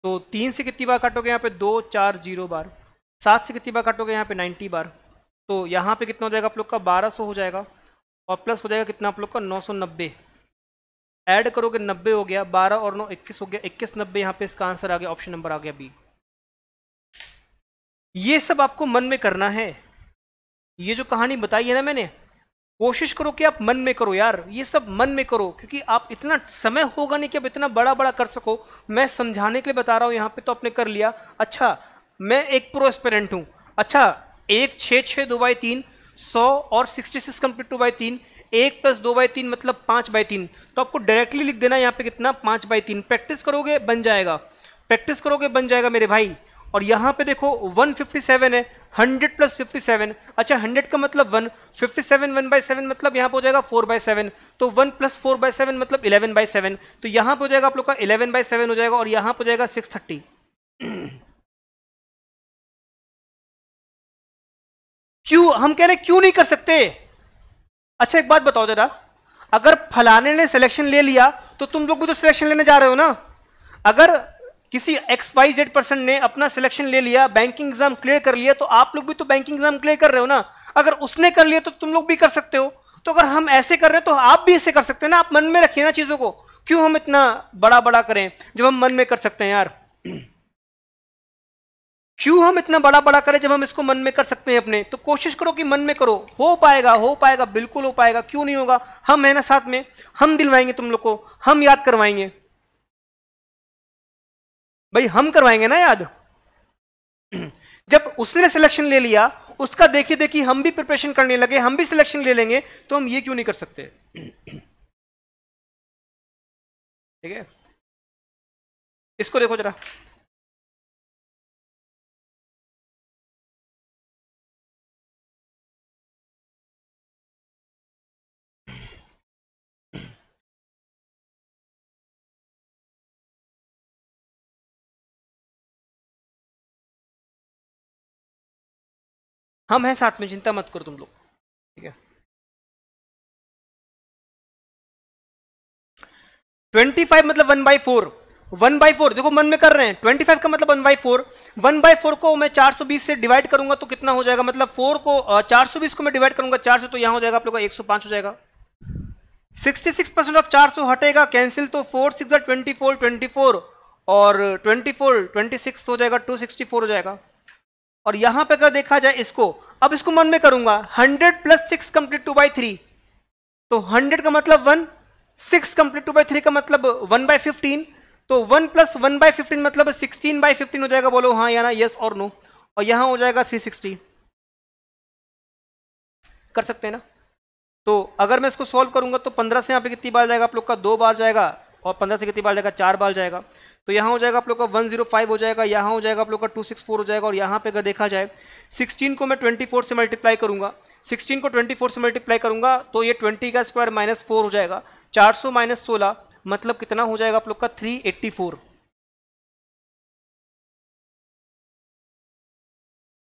Speaker 1: तो तीन से कितनी बार काटोगे यहाँ पे? दो, चार, ज़ीरो बार। सात से कितनी बार काटोगे यहाँ पे? नाइन्टी बार। तो यहाँ पे कितना हो जाएगा आप लोग का? बारह सौ हो जाएगा। और प्लस हो जाएगा कितना आप लोग का? नौ सौ नब्बे। ऐड करोगे, नब्बे हो गया, बारह और नौ, इक्कीस हो गया। इक्कीस, नब्बे, यहाँ पे इसका आंसर आ गया ऑप्शन नंबर आ गया बी ये सब आपको मन में करना है। ये जो कहानी बताई है ना मैंने कोशिश करो कि आप मन में करो यार, ये सब मन में करो, क्योंकि आप इतना समय होगा नहीं कि आप इतना बड़ा बड़ा कर सको। मैं समझाने के लिए बता रहा हूँ, यहाँ पे तो आपने कर लिया। अच्छा मैं एक प्रो एस्पेरेंट हूँ। अच्छा एक छः छः दो बाई तीन, सौ और sixty six complete two by तीन, एक प्लस दो बाई तीन मतलब पाँच बाई तीन। तो आपको डायरेक्टली लिख देना यहाँ पे कितना? पाँच बाई तीन। प्रैक्टिस करोगे, बन जाएगा। प्रैक्टिस करोगे, बन जाएगा मेरे भाई। और यहाँ पे देखो 157 है। 100 प्लस 57 अच्छा 100 का मतलब 1 57 1 बाई सेवन मतलब यहाँ पे हो जाएगा 4 बाई सेवन। तो 1 प्लस फोर बाई सेवन मतलब 11 बाई सेवन। तो यहाँ पे हो जाएगा आप लोग का 11 बाई सेवन हो जाएगा और यहाँ पर हो जाएगा 630 क्यों? हम कह रहे क्यों नहीं कर सकते? अच्छा एक बात बताओ जरा। अगर फलाने ने सिलेक्शन ले लिया तो तुम लोग भी तो सिलेक्शन लेने जा रहे हो ना? अगर किसी एक्स वाई जेड पर्सन ने अपना सिलेक्शन ले लिया बैंकिंग एग्ज़ाम क्लियर कर लिया तो आप लोग भी तो बैंकिंग एग्ज़ाम क्लियर कर रहे हो ना? अगर उसने कर लिया तो तुम लोग भी कर सकते हो। तो अगर हम ऐसे कर रहे हैं तो आप भी ऐसे कर सकते हैं ना? आप मन में रखिए ना चीज़ों को। क्यों हम इतना बड़ा बड़ा करें, जब हम मन में कर सकते हैं यार? क्यों हम इतना बड़ा बड़ा करें, जब हम इसको मन में कर सकते हैं अपने? तो कोशिश करो कि मन में करो। हो पाएगा हो पाएगा, बिल्कुल हो पाएगा। क्यों नहीं होगा? हम है ना साथ में। हम दिलवाएँगे तुम लोग को। हम याद करवाएँगे। भाई, हम करवाएँगे ना याद? जब उसने सिलेक्शन ले लिया, उसका देखी देखी हम भी प्रिपरेशन करने लगे, हम भी सिलेक्शन ले लेंगे तो हम ये क्यों नहीं कर सकते? ठीक है? इसको देखो जरा। हम हैं साथ में, चिंता मत करो तुम लोग। ठीक है? ट्वेंटी फाइव मतलब one by four. One by four, देखो मन में कर रहे हैं। ट्वेंटी फाइव का मतलब one by four. One by four को मैं चार सौ बीस से डिवाइड करूँगा तो कितना हो जाएगा? मतलब फोर को चार सौ बीस को मैं डिवाइड करूँगा, चार से तो यहाँ हो जाएगा, आप लोग का एक सौ पाँच हो जाएगा। सिक्सटी सिक्स परसेंट ऑफ़ चार सौ हटेगा, कैंसिल तो four, six, twenty four twenty four और ट्वेंटी फोर, ट्वेंटी सिक्स हो जाएगा, टू सिक्सटी फोर हो जाएगा। और यहाँ पे अगर देखा जाए इसको, अब इसको मन में करूँगा। Hundred plus six complete two by three. तो हंड्रेड का मतलब one, six complete two by three का मतलब वन बाई फिफ्टीन। तो one plus one by fifteen मतलब सिक्सटीन बाई फिफ्टीन हो जाएगा, बोलो हाँ या ना यस और नो और यहाँ हो जाएगा थ्री सिक्सटी कर सकते हैं ना? तो अगर मैं इसको सॉल्व करूँगा तो पंद्रह से यहाँ पे कितनी बार जाएगा? आप लोग का दो बार जाएगा। और पंद्रह से कितनी बार जाएगा? चार बार जाएगा। तो यहाँ हो जाएगा आप लोग का वन ज़ीरो फाइव हो जाएगा, यहाँ हो जाएगा आप लोग का टू सिक्स फोर हो जाएगा, और यहाँ पे अगर देखा जाए, सिक्सटीन को मैं ट्वेंटी फोर से मल्टीप्लाई करूँगा। सिक्सटीन को ट्वेंटी फोर से मल्टीप्लाई करूँगा तो ये ट्वेंटी का स्क्वायर माइनस फोर हो जाएगा। चार सौ माइनस सोलह मतलब कितना हो जाएगा आप लोग का? Three eighty four.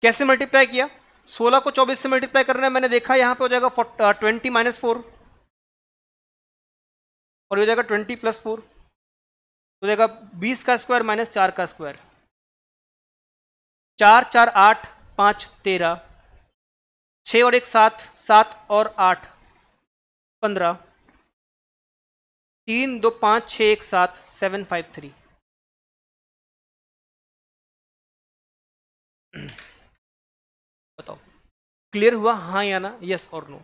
Speaker 1: कैसे मल्टीप्लाई किया? 16 को 24 से मल्टीप्लाई करना है, मैंने देखा, यहाँ पे हो जाएगा ट्वेंटी माइनस फोर। और हो जाएगा ट्वेंटी प्लस फोर। हो जाएगा बीस का स्क्वायर माइनस चार का स्क्वायर। चार चार, आठ, पाँच, तेरह। छ और एक, सात सात और आठ, पंद्रह। तीन, दो, पाँच, छ, एक, सात, सेवन, फाइव, थ्री। बताओ। क्लियर हुआ? हाँ या ना? यस और no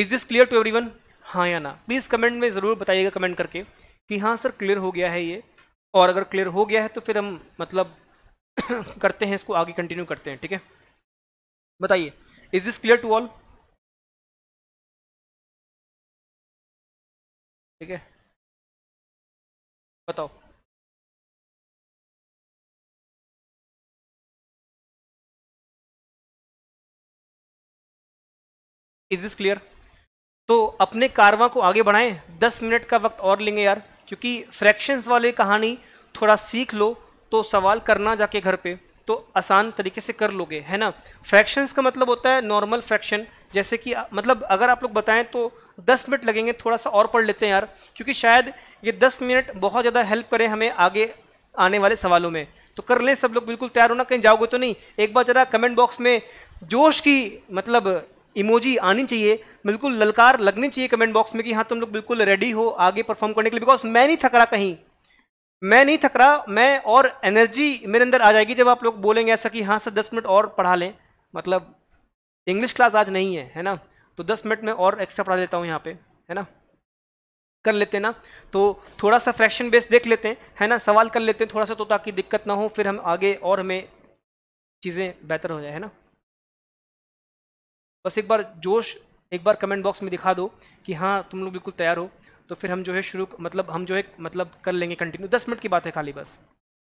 Speaker 1: is this clear to everyone हाँ या ना? प्लीज़ कमेंट में ज़रूर बताइएगा कमेंट करके कि हाँ सर क्लियर हो गया है ये। और अगर क्लियर हो गया है तो फिर हम मतलब करते हैं इसको आगे कंटिन्यू करते हैं ठीक है? बताइए is this clear to all ठीक है? बताओ। इज़ दिस क्लियर तो अपने कारवा को आगे बढ़ाएँ। दस मिनट का वक्त और लेंगे यार, क्योंकि फ्रैक्शंस वाले कहानी थोड़ा सीख लो तो सवाल करना जाके घर पे तो आसान तरीके से कर लोगे, है ना? फ्रैक्शंस का मतलब होता है नॉर्मल फ्रैक्शन जैसे कि मतलब अगर आप लोग बताएँ तो 10 मिनट लगेंगे थोड़ा सा और पढ़ लेते हैं यार, क्योंकि शायद ये 10 मिनट बहुत ज़्यादा हेल्प करें हमें आगे आने वाले सवालों में। तो कर लें सब लोग बिल्कुल तैयार होना कहीं जाओगे तो नहीं। एक बार ज़रा कमेंट बॉक्स में जोश की मतलब इमोजी आनी चाहिए, बिल्कुल ललकार लगनी चाहिए कमेंट बॉक्स में कि हाँ तुम लोग बिल्कुल रेडी हो आगे परफॉर्म करने के लिए। बिकॉज़ मैं नहीं थक रहा कहीं। मैं नहीं थक रहा मैं और एनर्जी मेरे अंदर आ जाएगी जब आप लोग बोलेंगे ऐसा कि हाँ सर, दस मिनट और पढ़ा लें। मतलब इंग्लिश क्लास आज नहीं है है ना? तो दस मिनट में और एक्स्ट्रा पढ़ा लेता हूँ यहाँ पे, है ना? कर लेते हैं ना? तो थोड़ा सा फ्रैक्शन बेस देख लेते हैं, है ना? सवाल कर लेते हैं थोड़ा सा तो ताकि दिक्कत ना हो, फिर हम आगे और हमें चीज़ें बेहतर हो जाए, है ना? बस एक बार जोश, एक बार कमेंट बॉक्स में दिखा दो कि हाँ तुम लोग बिल्कुल तैयार हो। तो फिर हम जो है शुरू मतलब हम जो है मतलब कर लेंगे कंटिन्यू दस मिनट की बात है खाली बस,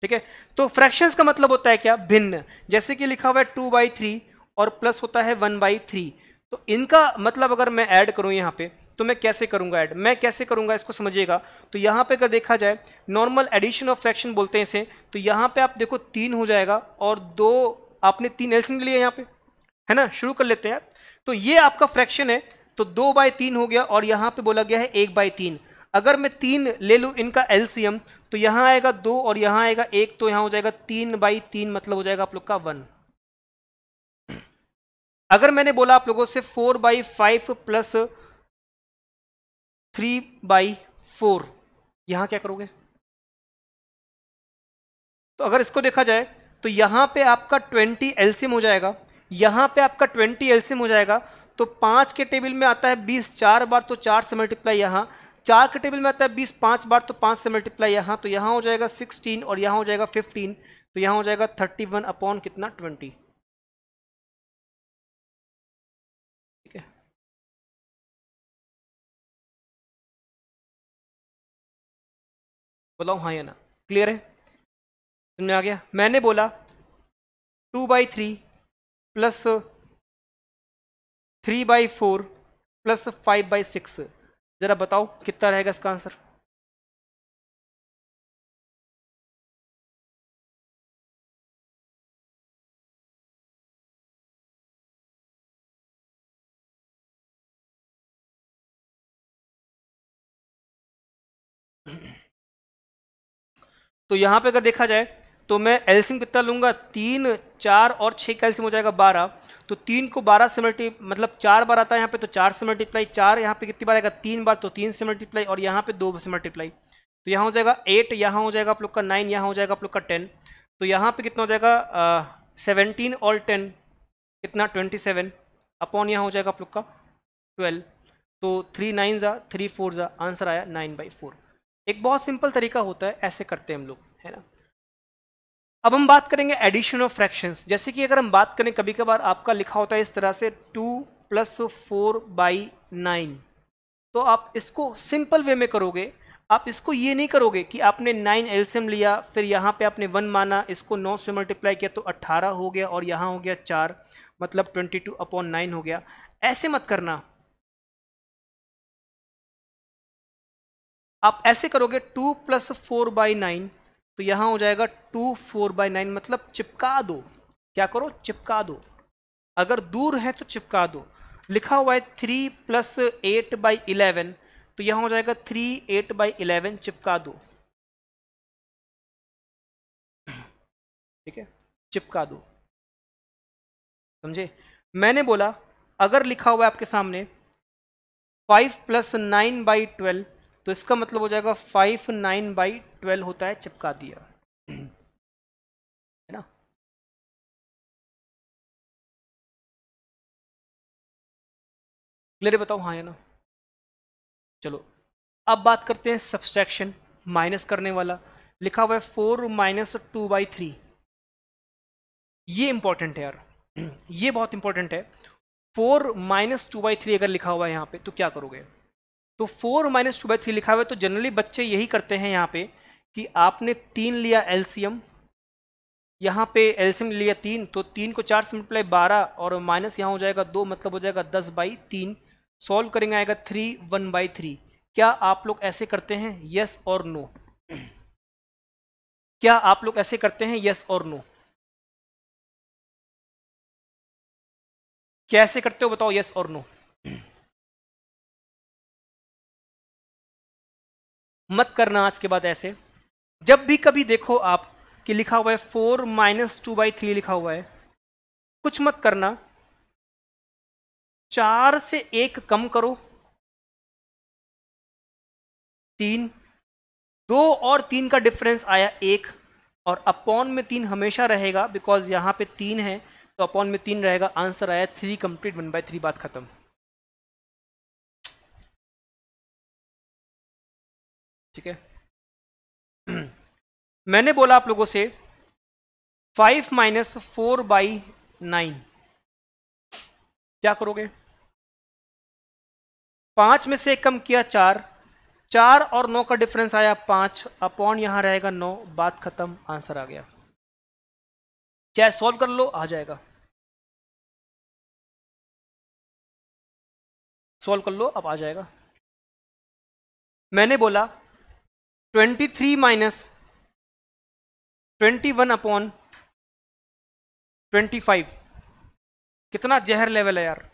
Speaker 1: ठीक है? तो फ्रैक्शंस का मतलब होता है क्या? भिन्न। जैसे कि लिखा हुआ है टू बाई थ्री और प्लस होता है वन बाई थ्री तो इनका मतलब अगर मैं ऐड करूँ यहाँ पे तो मैं कैसे करूँगा ऐड मैं कैसे करूँगा? इसको समझिएगा। तो यहाँ पे अगर देखा जाए नॉर्मल एडिशन ऑफ़ फ्रैक्शन बोलते हैं इसे। तो यहाँ पे आप देखो, तीन हो जाएगा और दो, आपने तीन एल्सियन लिए यहाँ पे। है ना? शुरू कर लेते हैं तो ये आपका फ्रैक्शन है तो दो बाय तीन हो गया और यहाँ पे बोला गया है एक बाय तीन। अगर मैं तीन ले लू इनका एलसीएम तो यहाँ आएगा दो और यहाँ आएगा एक तो यहाँ हो जाएगा तीन बाई तीन मतलब हो जाएगा आप लोग का वन। अगर मैंने बोला आप लोगों से four by five plus three by four यहाँ क्या करोगे? तो अगर इसको देखा जाए तो यहाँ पे आपका ट्वेंटी एलसीएम हो जाएगा। यहाँ पे आपका ट्वेंटी एलसीएम हो जाएगा तो पाँच के टेबल में आता है बीस, चार बार तो चार से मल्टीप्लाई यहाँ, चार के टेबल में आता है बीस, पाँच बार तो पाँच से मल्टीप्लाई यहाँ तो यहाँ हो जाएगा सिक्सटीन और यहाँ हो जाएगा फिफ्टीन तो यहाँ हो जाएगा थर्टी वन अपॉन कितना? ट्वेंटी। ठीक है? बताओ हाँ या ना? क्लियर है? समझ आ गया? मैंने बोला two by three plus three by four plus five by six जरा बताओ, कितना रहेगा इसका आंसर तो यहाँ पे अगर देखा जाए तो मैं एल्सियम कितना लूँगा? तीन, चार और छः का एल्सियम हो जाएगा बारह। तो तीन को बारह से मल्टी मतलब चार बार आता है यहाँ पे तो चार से मल्टीप्लाई, चार यहाँ पे कितनी बार आएगा? तीन बार तो तीन से मल्टीप्लाई और यहाँ पे दो से मल्टीप्लाई। तो यहाँ हो जाएगा एट, यहाँ हो जाएगा आप लोग का नाइन, यहाँ हो जाएगा आप लोग का टेन। तो यहाँ पे कितना हो जाएगा? सेवनटीन और टेन, कितना? Twenty seven. अपॉन यहाँ हो जाएगा आप लोग का ट्वेल्व। तो थ्री नाइन ज़ा, थ्री फोर ज़ा, आंसर आया नाइन बाई फोर। एक बहुत सिंपल तरीका होता है, ऐसे करते हैं हम लोग, है ना? अब हम बात करेंगे एडिशन ऑफ़ फ्रैक्शंस जैसे कि अगर हम बात करें कभी कभार आपका लिखा होता है इस तरह से two plus four by nine तो आप इसको सिंपल वे में करोगे। आप इसको ये नहीं करोगे कि आपने नाइन एल्सियम लिया, फिर यहाँ पे आपने वन माना, इसको नौ से मल्टीप्लाई किया तो अट्ठारह हो गया और यहाँ हो गया चार मतलब ट्वेंटी टू अपॉन नाइन हो गया। ऐसे मत करना। आप ऐसे करोगे two plus four by nine तो यहाँ हो जाएगा टू फोर बाई नाइन मतलब चिपका दो। क्या करो? चिपका दो। अगर दूर है तो चिपका दो। लिखा हुआ है three plus eight by eleven तो यहाँ हो जाएगा थ्री एट बाई इलेवन चिपका दो। ठीक है? चिपका दो। समझे? मैंने बोला, अगर लिखा हुआ है आपके सामने five plus nine by twelve तो इसका मतलब हो जाएगा फाइव नाइन बाई ट्वेल्व होता है, चिपका दिया। है ना? क्लियर बताओ? हाँ या ना? चलो, अब बात करते हैं सब्सट्रैक्शन माइनस करने वाला। लिखा हुआ है four minus two by three ये इंपॉर्टेंट है यार। ये बहुत इंपॉर्टेंट है। Four minus two by three अगर लिखा हुआ है यहाँ पे तो क्या करोगे? तो four minus two by three लिखा हुआ है तो जनरली बच्चे यही करते हैं यहाँ पे कि आपने तीन लिया एलसीएम, यहाँ पे एलसीएम लिया तीन तो तीन को चार से मल्टीप्लाई बारह और माइनस यहाँ हो जाएगा दो मतलब हो जाएगा दस बाई तीन। सॉल्व करेंगे आएगा थ्री वन बाई थ्री क्या आप लोग ऐसे करते हैं यस और नो क्या आप लोग ऐसे करते हैं यस और नो क्या ऐसे करते हो बताओ यस और नो मत करना आज के बाद ऐसे। जब भी कभी देखो आप कि लिखा हुआ है four minus two by three लिखा हुआ है, कुछ मत करना। चार से एक कम करो। तीन, दो और तीन का डिफरेंस आया एक, और अपॉन में तीन हमेशा रहेगा बिकॉज़ यहाँ पे तीन है तो अपॉन में तीन रहेगा। आंसर आया three complete one by three बात खत्म। ठीक है? मैंने बोला आप लोगों से five minus four by nine क्या करोगे? पाँच में से कम किया चार चार और नौ का डिफरेंस आया पाँच अपॉन यहाँ रहेगा नौ, बात खत्म आंसर आ गया। चाहे सॉल्व कर लो? आ जाएगा। सॉल्व कर लो, अब आ जाएगा। मैंने बोला twenty three minus twenty one upon twenty five. कितना जहर लेवल है यार।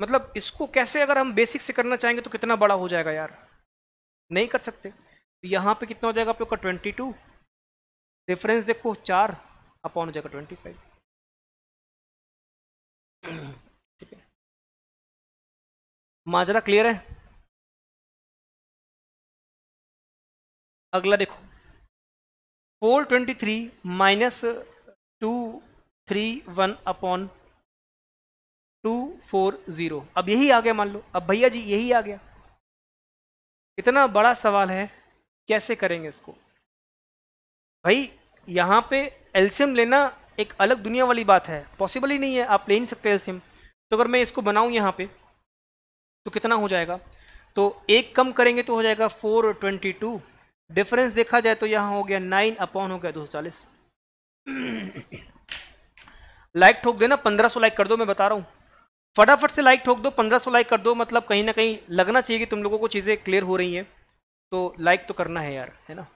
Speaker 1: मतलब इसको कैसे अगर हम बेसिक से करना चाहेंगे तो कितना बड़ा हो जाएगा यार। नहीं कर सकते। तो यहाँ पे कितना हो जाएगा आप लोग का ट्वेंटी टू। डिफरेंस देखो, चार अपॉन हो जाएगा ट्वेंटी फाइव। ठीक है। माजरा क्लियर है? अगला देखो। Four twenty three minus two three one upon two four zero अब यही आ गया मान लो। अब भैया जी, यही आ गया। इतना बड़ा सवाल है, कैसे करेंगे इसको? भाई, यहाँ पे एल्सियम लेना एक अलग दुनिया वाली बात है। पॉसिबल ही नहीं है, आप ले नहीं सकते एल्सियम तो अगर मैं इसको बनाऊँ यहाँ पे तो कितना हो जाएगा? तो एक कम करेंगे तो हो जाएगा फोर ट्वेंटी टू डिफरेंस देखा जाए तो यहाँ हो गया नाइन अपॉन हो गया दो सौ चालीस। लाइक ठोक देना, पंद्रह सौ लाइक कर दो, मैं बता रहा हूँ। फटाफट से लाइक ठोक दो, पंद्रह सौ लाइक कर दो मतलब कहीं ना कहीं लगना चाहिए कि तुम लोगों को चीज़ें क्लियर हो रही हैं। तो लाइक तो करना है यार, है ना?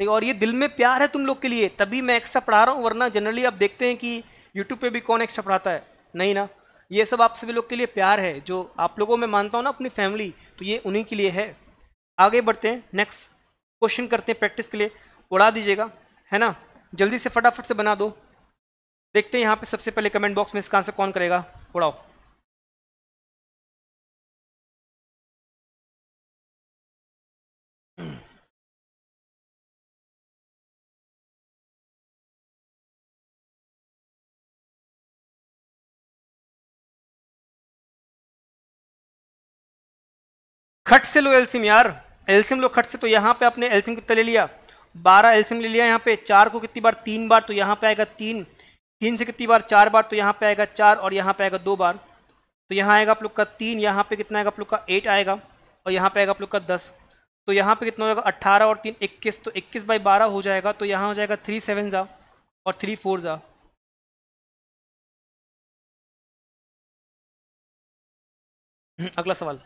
Speaker 1: ठीक और ये दिल में प्यार है तुम लोग के लिए, तभी मैं एक्स्ट्रा पढ़ा रहा हूँ, वरना जनरली आप देखते हैं कि यूट्यूब पे भी कौन एक्स्ट्रा पढ़ाता है? नहीं ना? ये सब आप सभी लोग के लिए प्यार है, जो आप लोगों में मानता हूँ ना अपनी फैमिली तो ये उन्हीं के लिए है। आगे बढ़ते हैं नेक्स्ट क्वेश्चन करते हैं प्रैक्टिस के लिए। उड़ा दीजिएगा, है ना? जल्दी से फटाफट से बना दो। देखते हैं यहाँ पे सबसे पहले कमेंट बॉक्स में इसका आंसर कौन करेगा। उड़ाओ। खट से लो एल्सिम यार। एल्सिम लो खट से तो यहाँ पे आपने एल्सिम कितना ले लिया? बारह एल्सियम ले लिया यहाँ पे। चार को कितनी बार? तीन बार तो यहाँ पे आएगा तीन। तीन से कितनी बार? चार बार तो यहाँ पे आएगा चार और यहाँ पे आएगा दो बार। तो यहाँ आएगा आप लोग का तीन, यहाँ पे कितना आएगा आप लोग का? एट आएगा और यहाँ पे आएगा आप लोग का दस। तो यहाँ पे कितना हो जाएगा? अट्ठारह और तीन, इक्कीस। तो इक्कीस बाई बारह हो जाएगा तो यहाँ हो जाएगा थ्री सेवन जा और थ्री फोर जा। अगला सवाल।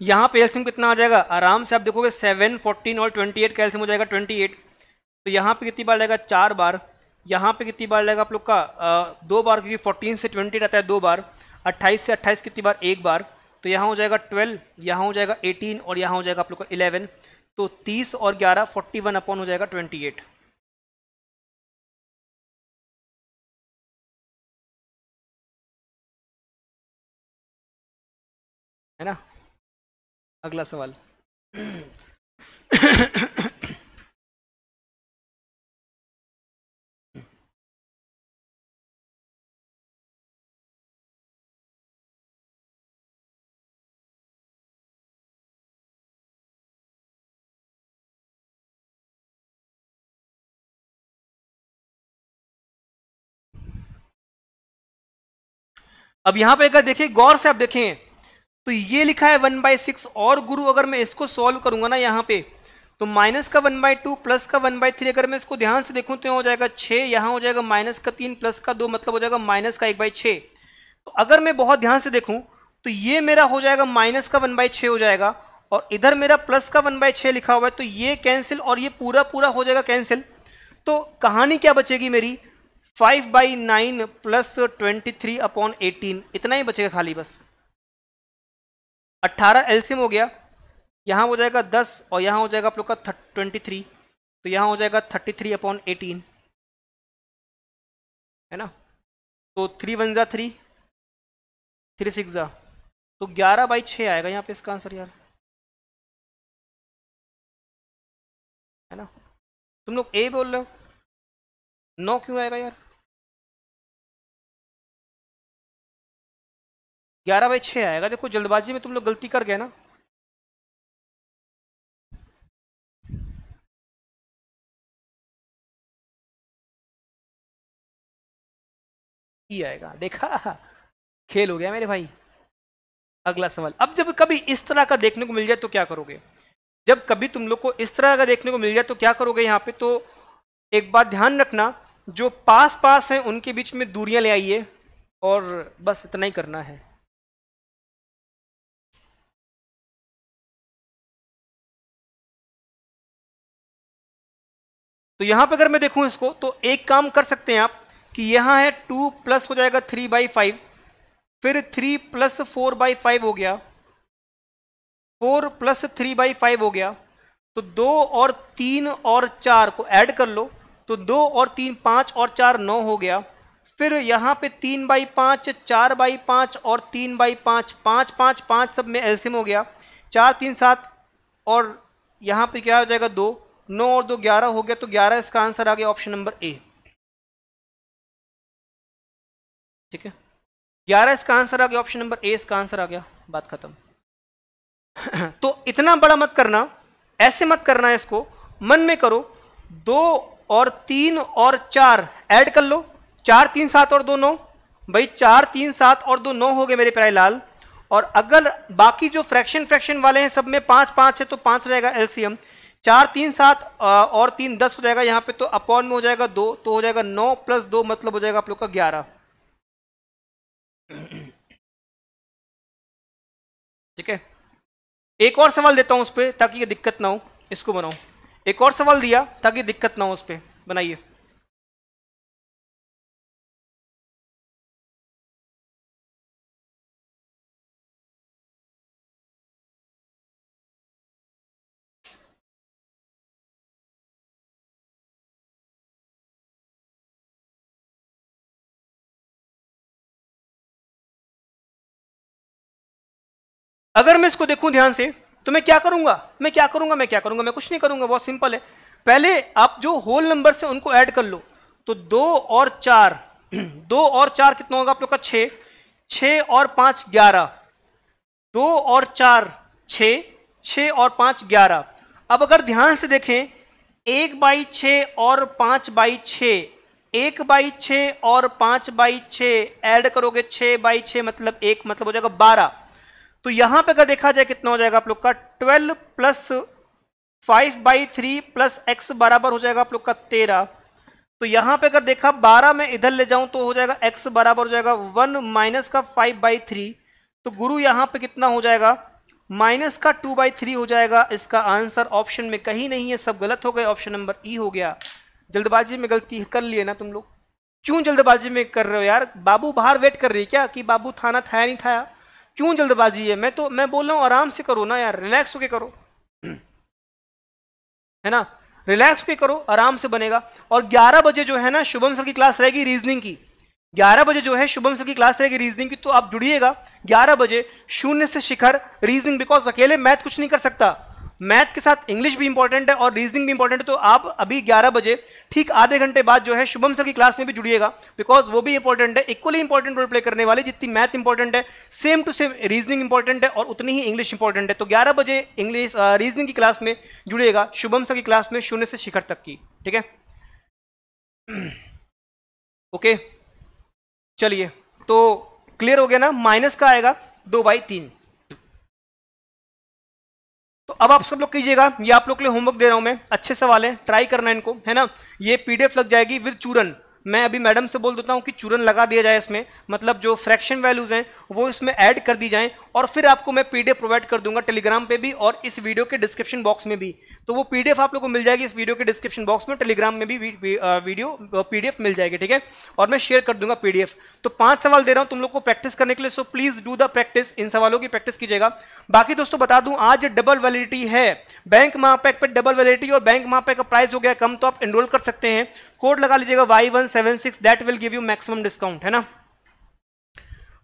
Speaker 1: यहाँ पे एल्सियम कितना आ जाएगा? आराम से आप देखोगे सेवन फोर्टीन और ट्वेंटी एट कैल्सियम हो जाएगा ट्वेंटी एट तो यहाँ पे कितनी बार लगेगा चार बार। यहाँ पे कितनी बार लगेगा आप लोग का? आ, दो बार क्योंकि फोर्टीन से ट्वेंटी रहता है दो बार। अट्ठाईस से अट्ठाईस कितनी बार? एक बार। तो यहाँ हो जाएगा ट्वेल्व यहाँ हो जाएगा एटीन और यहाँ हो जाएगा आप लोग का इलेवन तो तीस और ग्यारह फोर्टी वन अपॉन हो जाएगा ट्वेंटी एट है ना? अगला सवाल। अब यहाँ पे अगर देखिए गौर से आप देखें तो ये लिखा है वन बाई सिक्स, और गुरु अगर मैं इसको सॉल्व करूँगा ना यहाँ पे तो माइनस का वन बाई टू प्लस का वन बाई थ्री अगर मैं इसको ध्यान से देखूँ तो यहाँ हो जाएगा छः यहाँ हो जाएगा माइनस का तीन प्लस का दो मतलब हो जाएगा माइनस का एक बाई छः तो अगर मैं बहुत ध्यान से देखूँ तो ये मेरा हो जाएगा माइनस का वन बाई छः हो जाएगा, और इधर मेरा प्लस का वन बाई छः लिखा हुआ है तो ये कैंसिल और ये पूरा पूरा हो जाएगा कैंसिल तो कहानी क्या बचेगी मेरी? Five by nine plus twenty three upon eighteen इतना ही बचेगा खाली बस। अट्ठारह एल्सियम हो गया, यहाँ हो जाएगा दस और यहाँ हो जाएगा आप लोग का ट्वेंटी थ्री तो यहाँ हो जाएगा थर्टी थ्री अपॉन एटीन, है ना? तो थ्री वन ज़ा थ्री थ्री सिक्स ज़ा तो ग्यारह बाई छः आएगा यहाँ पे इसका आंसर यार, है ना? तुम लोग ए बोल रहे हो? नौ क्यों आएगा यार? ग्यारह बाई छः आएगा। देखो, जल्दबाजी में तुम लोग गलती कर गए ना। आएगा। देखा? खेल हो गया मेरे भाई। अगला सवाल। अब जब कभी इस तरह का देखने को मिल जाए तो क्या करोगे? जब कभी तुम लोग को इस तरह का देखने को मिल जाए तो क्या करोगे यहाँ पे? तो एक बात ध्यान रखना, जो पास पास हैं, उनके बीच में दूरियाँ ले आइए और बस इतना ही करना है। तो यहाँ पे अगर मैं देखूँ इसको तो एक काम कर सकते हैं आप कि यहाँ है टू प्लस हो जाएगा थ्री बाई फाइव, फिर three plus four by five हो गया, four plus three by five हो गया तो दो और तीन और चार को ऐड कर लो तो दो और तीन पाँच और चार नौ हो गया, फिर यहाँ पे तीन बाई पाँच, चार बाई पाँच और तीन बाई पाँच पाँच पाँच पाँच सब में एल्सियम हो गया, चार, तीन, सात और यहाँ पे क्या हो जाएगा दो नौ और दो ग्यारह हो गया तो ग्यारह इसका आंसर आ गया ऑप्शन नंबर ए ठीक है? ग्यारह इसका आंसर आ गया ऑप्शन नंबर ए इसका आंसर आ गया। बात खत्म। तो इतना बड़ा मत करना, ऐसे मत करना इसको, मन में करो, दो और तीन और चार ऐड कर लो, चार तीन सात और दो नौ, भाई चार तीन सात और दो नौ हो गए मेरे प्यारे लाल, और अगर बाकी जो फ्रैक्शन फ्रैक्शन वाले हैं, सब में पाँच पाँच है तो पाँच रहेगा एलसीएम चार, तीन, सात और तीन, दस हो जाएगा यहाँ पे तो अपॉन में हो जाएगा दो तो हो जाएगा नौ प्लस दो मतलब हो जाएगा आप लोग का ग्यारह। ठीक है? एक और सवाल देता हूँ उस पर ताकि ये दिक्कत ना हो, इसको बनाओ एक और सवाल दिया ताकि दिक्कत ना हो उस पर बनाइए। अगर मैं इसको देखूँ ध्यान से तो मैं क्या करूँगा? मैं क्या करूँगा? मैं क्या करूँगा? मैं कुछ नहीं करूँगा, बहुत सिंपल है। पहले आप जो होल नंबर से उनको ऐड कर लो। तो दो और चार, दो और चार कितना होगा आप लोग का? छ छ और पाँच, ग्यारह। दो और चार छ छ और पाँच, ग्यारह। अब अगर ध्यान से देखें, एक बाई छ और पाँच बाई छ एक बाई छ और पाँच बाई छ ऐड करोगे छ बाई छ मतलब एक मतलब हो जाएगा बारह। तो यहाँ पे अगर देखा जाए कितना हो जाएगा आप लोग का twelve plus five by three plus x बराबर हो जाएगा आप लोग का तेरह। तो यहाँ पे अगर देखा, बारह में इधर ले जाऊँ तो हो जाएगा एक्स बराबर हो जाएगा वन माइनस का फाइव बाई थ्री तो गुरु यहाँ पे कितना हो जाएगा माइनस का टू बाई थ्री हो जाएगा। इसका आंसर ऑप्शन में कहीं नहीं है, सब गलत हो गए। ऑप्शन नंबर ई हो गया। जल्दबाजी में गलती कर लिए ना तुम लोग? क्यों जल्दबाजी में कर रहे हो यार? बाबू बाहर वेट कर रही है क्या कि बाबू थाना था नहीं था? क्यों जल्दबाजी है? मैं तो मैं बोल रहा हूँ, आराम से करो ना यार रिलैक्स होके करो। है ना? रिलैक्स होके करो, आराम से बनेगा। और 11 बजे जो है ना, शुभम सर की क्लास रहेगी रीजनिंग की। 11 बजे जो है, शुभम सर की क्लास रहेगी रीजनिंग की तो आप जुड़िएगा। 11 बजे शून्य से शिखर रीजनिंग बिकॉज़ अकेले मैथ कुछ नहीं कर सकता। मैथ के साथ इंग्लिश भी इंपॉर्टेंट है और रीजनिंग भी इंपॉर्टेंट है तो आप अभी 11 बजे, ठीक आधे घंटे बाद जो है शुभम सर की क्लास में भी जुड़िएगा बिकॉज़ वो भी इंपॉर्टेंट है इक्वली इंपॉर्टेंट रोल प्ले करने वाले, जितनी मैथ इंपॉर्टेंट है same to same reasoning important है और उतनी ही इंग्लिश इंपॉर्टेंट है। तो ग्यारह बजे इंग्लिश रीजनिंग की क्लास में जुड़िएगा, शुभम सर की क्लास में शून्य से शिखर तक की, ठीक है? ओके चलिए तो क्लियर हो गया ना? माइनस का आएगा दो बाई तीन। तो अब आप सब लोग कीजिएगा, ये आप लोग के लिए होमवर्क दे रहा हूँ मैं। अच्छे सवाल है ट्राई करना इनको, है ना? ये पीडीएफ लग जाएगी विद चूरन मैं अभी मैडम से बोल देता हूँ कि चूरन लगा दिया जाए इसमें मतलब जो फ्रैक्शन वैल्यूज़ हैं, वो इसमें ऐड कर दी जाएँ, और फिर आपको मैं पीडीएफ प्रोवाइड कर दूँगा टेलीग्राम पे भी और इस वीडियो के डिस्क्रिप्शन बॉक्स में भी। तो वो पीडीएफ आप लोग को मिल जाएगी इस वीडियो के डिस्क्रिप्शन बॉक्स में टेलीग्राम में भी वीडियो पीडीएफ मिल जाएगी, ठीक है? और मैं शेयर कर दूँगा पीडीएफ तो पाँच सवाल दे रहा हूँ तुम लोग को प्रैक्टिस करने के लिए so please do the practice इन सवालों की प्रैक्टिस कीजिएगा। बाकी दोस्तों बता दूँ, आज डबल वैलिडिटी है। बैंक महापैक पर डबल वैलिडिटी और बैंक महापैक का प्राइस हो गया कम तो आप एनरोल कर सकते हैं। कोड लगा लीजिएगा Y one seven six that will give you maximum discount है ना?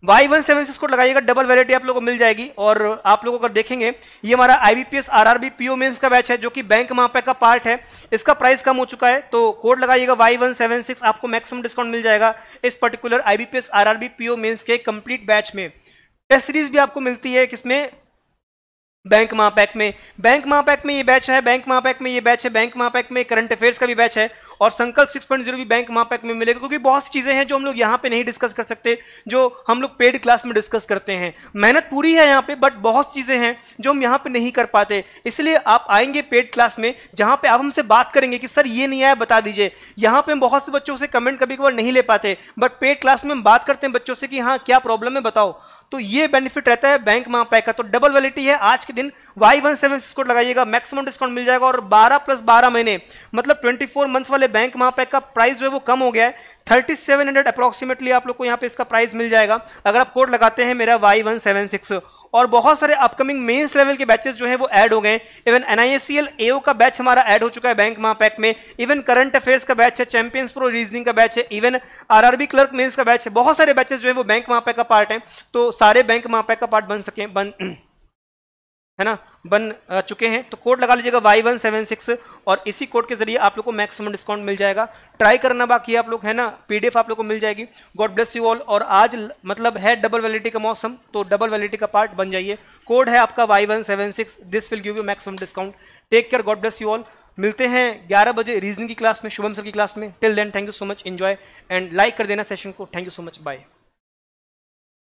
Speaker 1: Y one seven six code लगाइएगा डबल वैलिटी आप लोगों को मिल जाएगी। और आप लोगों अगर देखेंगे, ये हमारा आईबीपीएस आरआरबी पीओ मेंस का बैच है, जो कि बैंक महापैक का पार्ट है। इसका प्राइस कम हो चुका है तो कोड लगाइएगा वाई वन सेवन सिक्स आपको मैक्सिमम डिस्काउंट मिल जाएगा इस particular IBPS RRB PO mains के कंप्लीट बैच में। टेस्ट सीरीज़ भी आपको मिलती है, किसमें? बैंक महापैक में, बैंक महापैक में ये बैच है, बैंक महापैक में ये बैच है, बैंक महापैक में करंट अफेयर्स का भी बैच है और संकल्प सिक्स पॉइंट ज़ीरो भी बैंक महापैक में मिलेगा क्योंकि बहुत सी चीज़ें हैं जो हम लोग यहाँ पे नहीं डिस्कस कर सकते, जो हम लोग पेड क्लास में डिस्कस करते हैं। मेहनत पूरी है यहाँ पे बट बहुत सी चीज़ें हैं जो हम यहाँ पे नहीं कर पाते। इसलिए आप आएँगे पेड क्लास में, जहाँ पे आप हमसे बात करेंगे कि, सर, ये नहीं आया, बता दीजिए। यहाँ पे हम बहुत से बच्चों से कमेंट कभी कभार नहीं ले पाते बट पेड क्लास में हम बात करते हैं बच्चों से कि हाँ क्या प्रॉब्लम है, बताओ। तो ये बेनिफिट रहता है बैंक महापैक का तो डबल वैलिटी है। आज के दिन Y one seven six code लगाइएगा मैक्सिमम डिस्काउंट मिल जाएगा और 12 प्लस 12 महीने मतलब 24 मंथ्स वाले बैंक महापैक का प्राइस जो है वो कम हो गया है। 3700 अप्रोक्सीमेटली आप लोग को यहाँ पे इसका प्राइस मिल जाएगा। अगर आप कोड लगाते हैं मेरा वाई वन सेवन सिक्स और बहुत सारे अपकमिंग मेंस लेवल के बैचेस जो है वो ऐड हो गए इवन एनआईएससीएल एओ का बैच हमारा ऐड हो चुका है बैंक महापैक में। इवन करंट अफेयर्स का बैच है चैंपियंस प्रो रीजनिंग का बैच है इवन आरआरबी क्लर्क मेंस का बैच है। बहुत सारे बैचेस जो है वो बैंक महापैक का पार्ट है। तो सारे बैंक महापैक का पार्ट बन सके, बन है ना? बन चुके हैं। तो कोड लगा लीजिएगा वाई वन सेवन सिक्स और इसी कोड के ज़रिए आप लोग को मैक्सिमम डिस्काउंट मिल जाएगा। ट्राई करना बाकी है आप लोग, है ना? पीडीएफ आप लोग को मिल जाएगी। God bless you all. और आज मतलब है डबल वैलिटी का मौसम तो डबल वैलिटी का पार्ट बन जाइए। कोड है आपका Y one seven six this will give you maximum discount take care God bless you all मिलते हैं 11 बजे रीजनिंग की क्लास में, शुभम सर की क्लास में। Till then thank you so much enjoy and like कर देना सेशन को। Thank you so much bye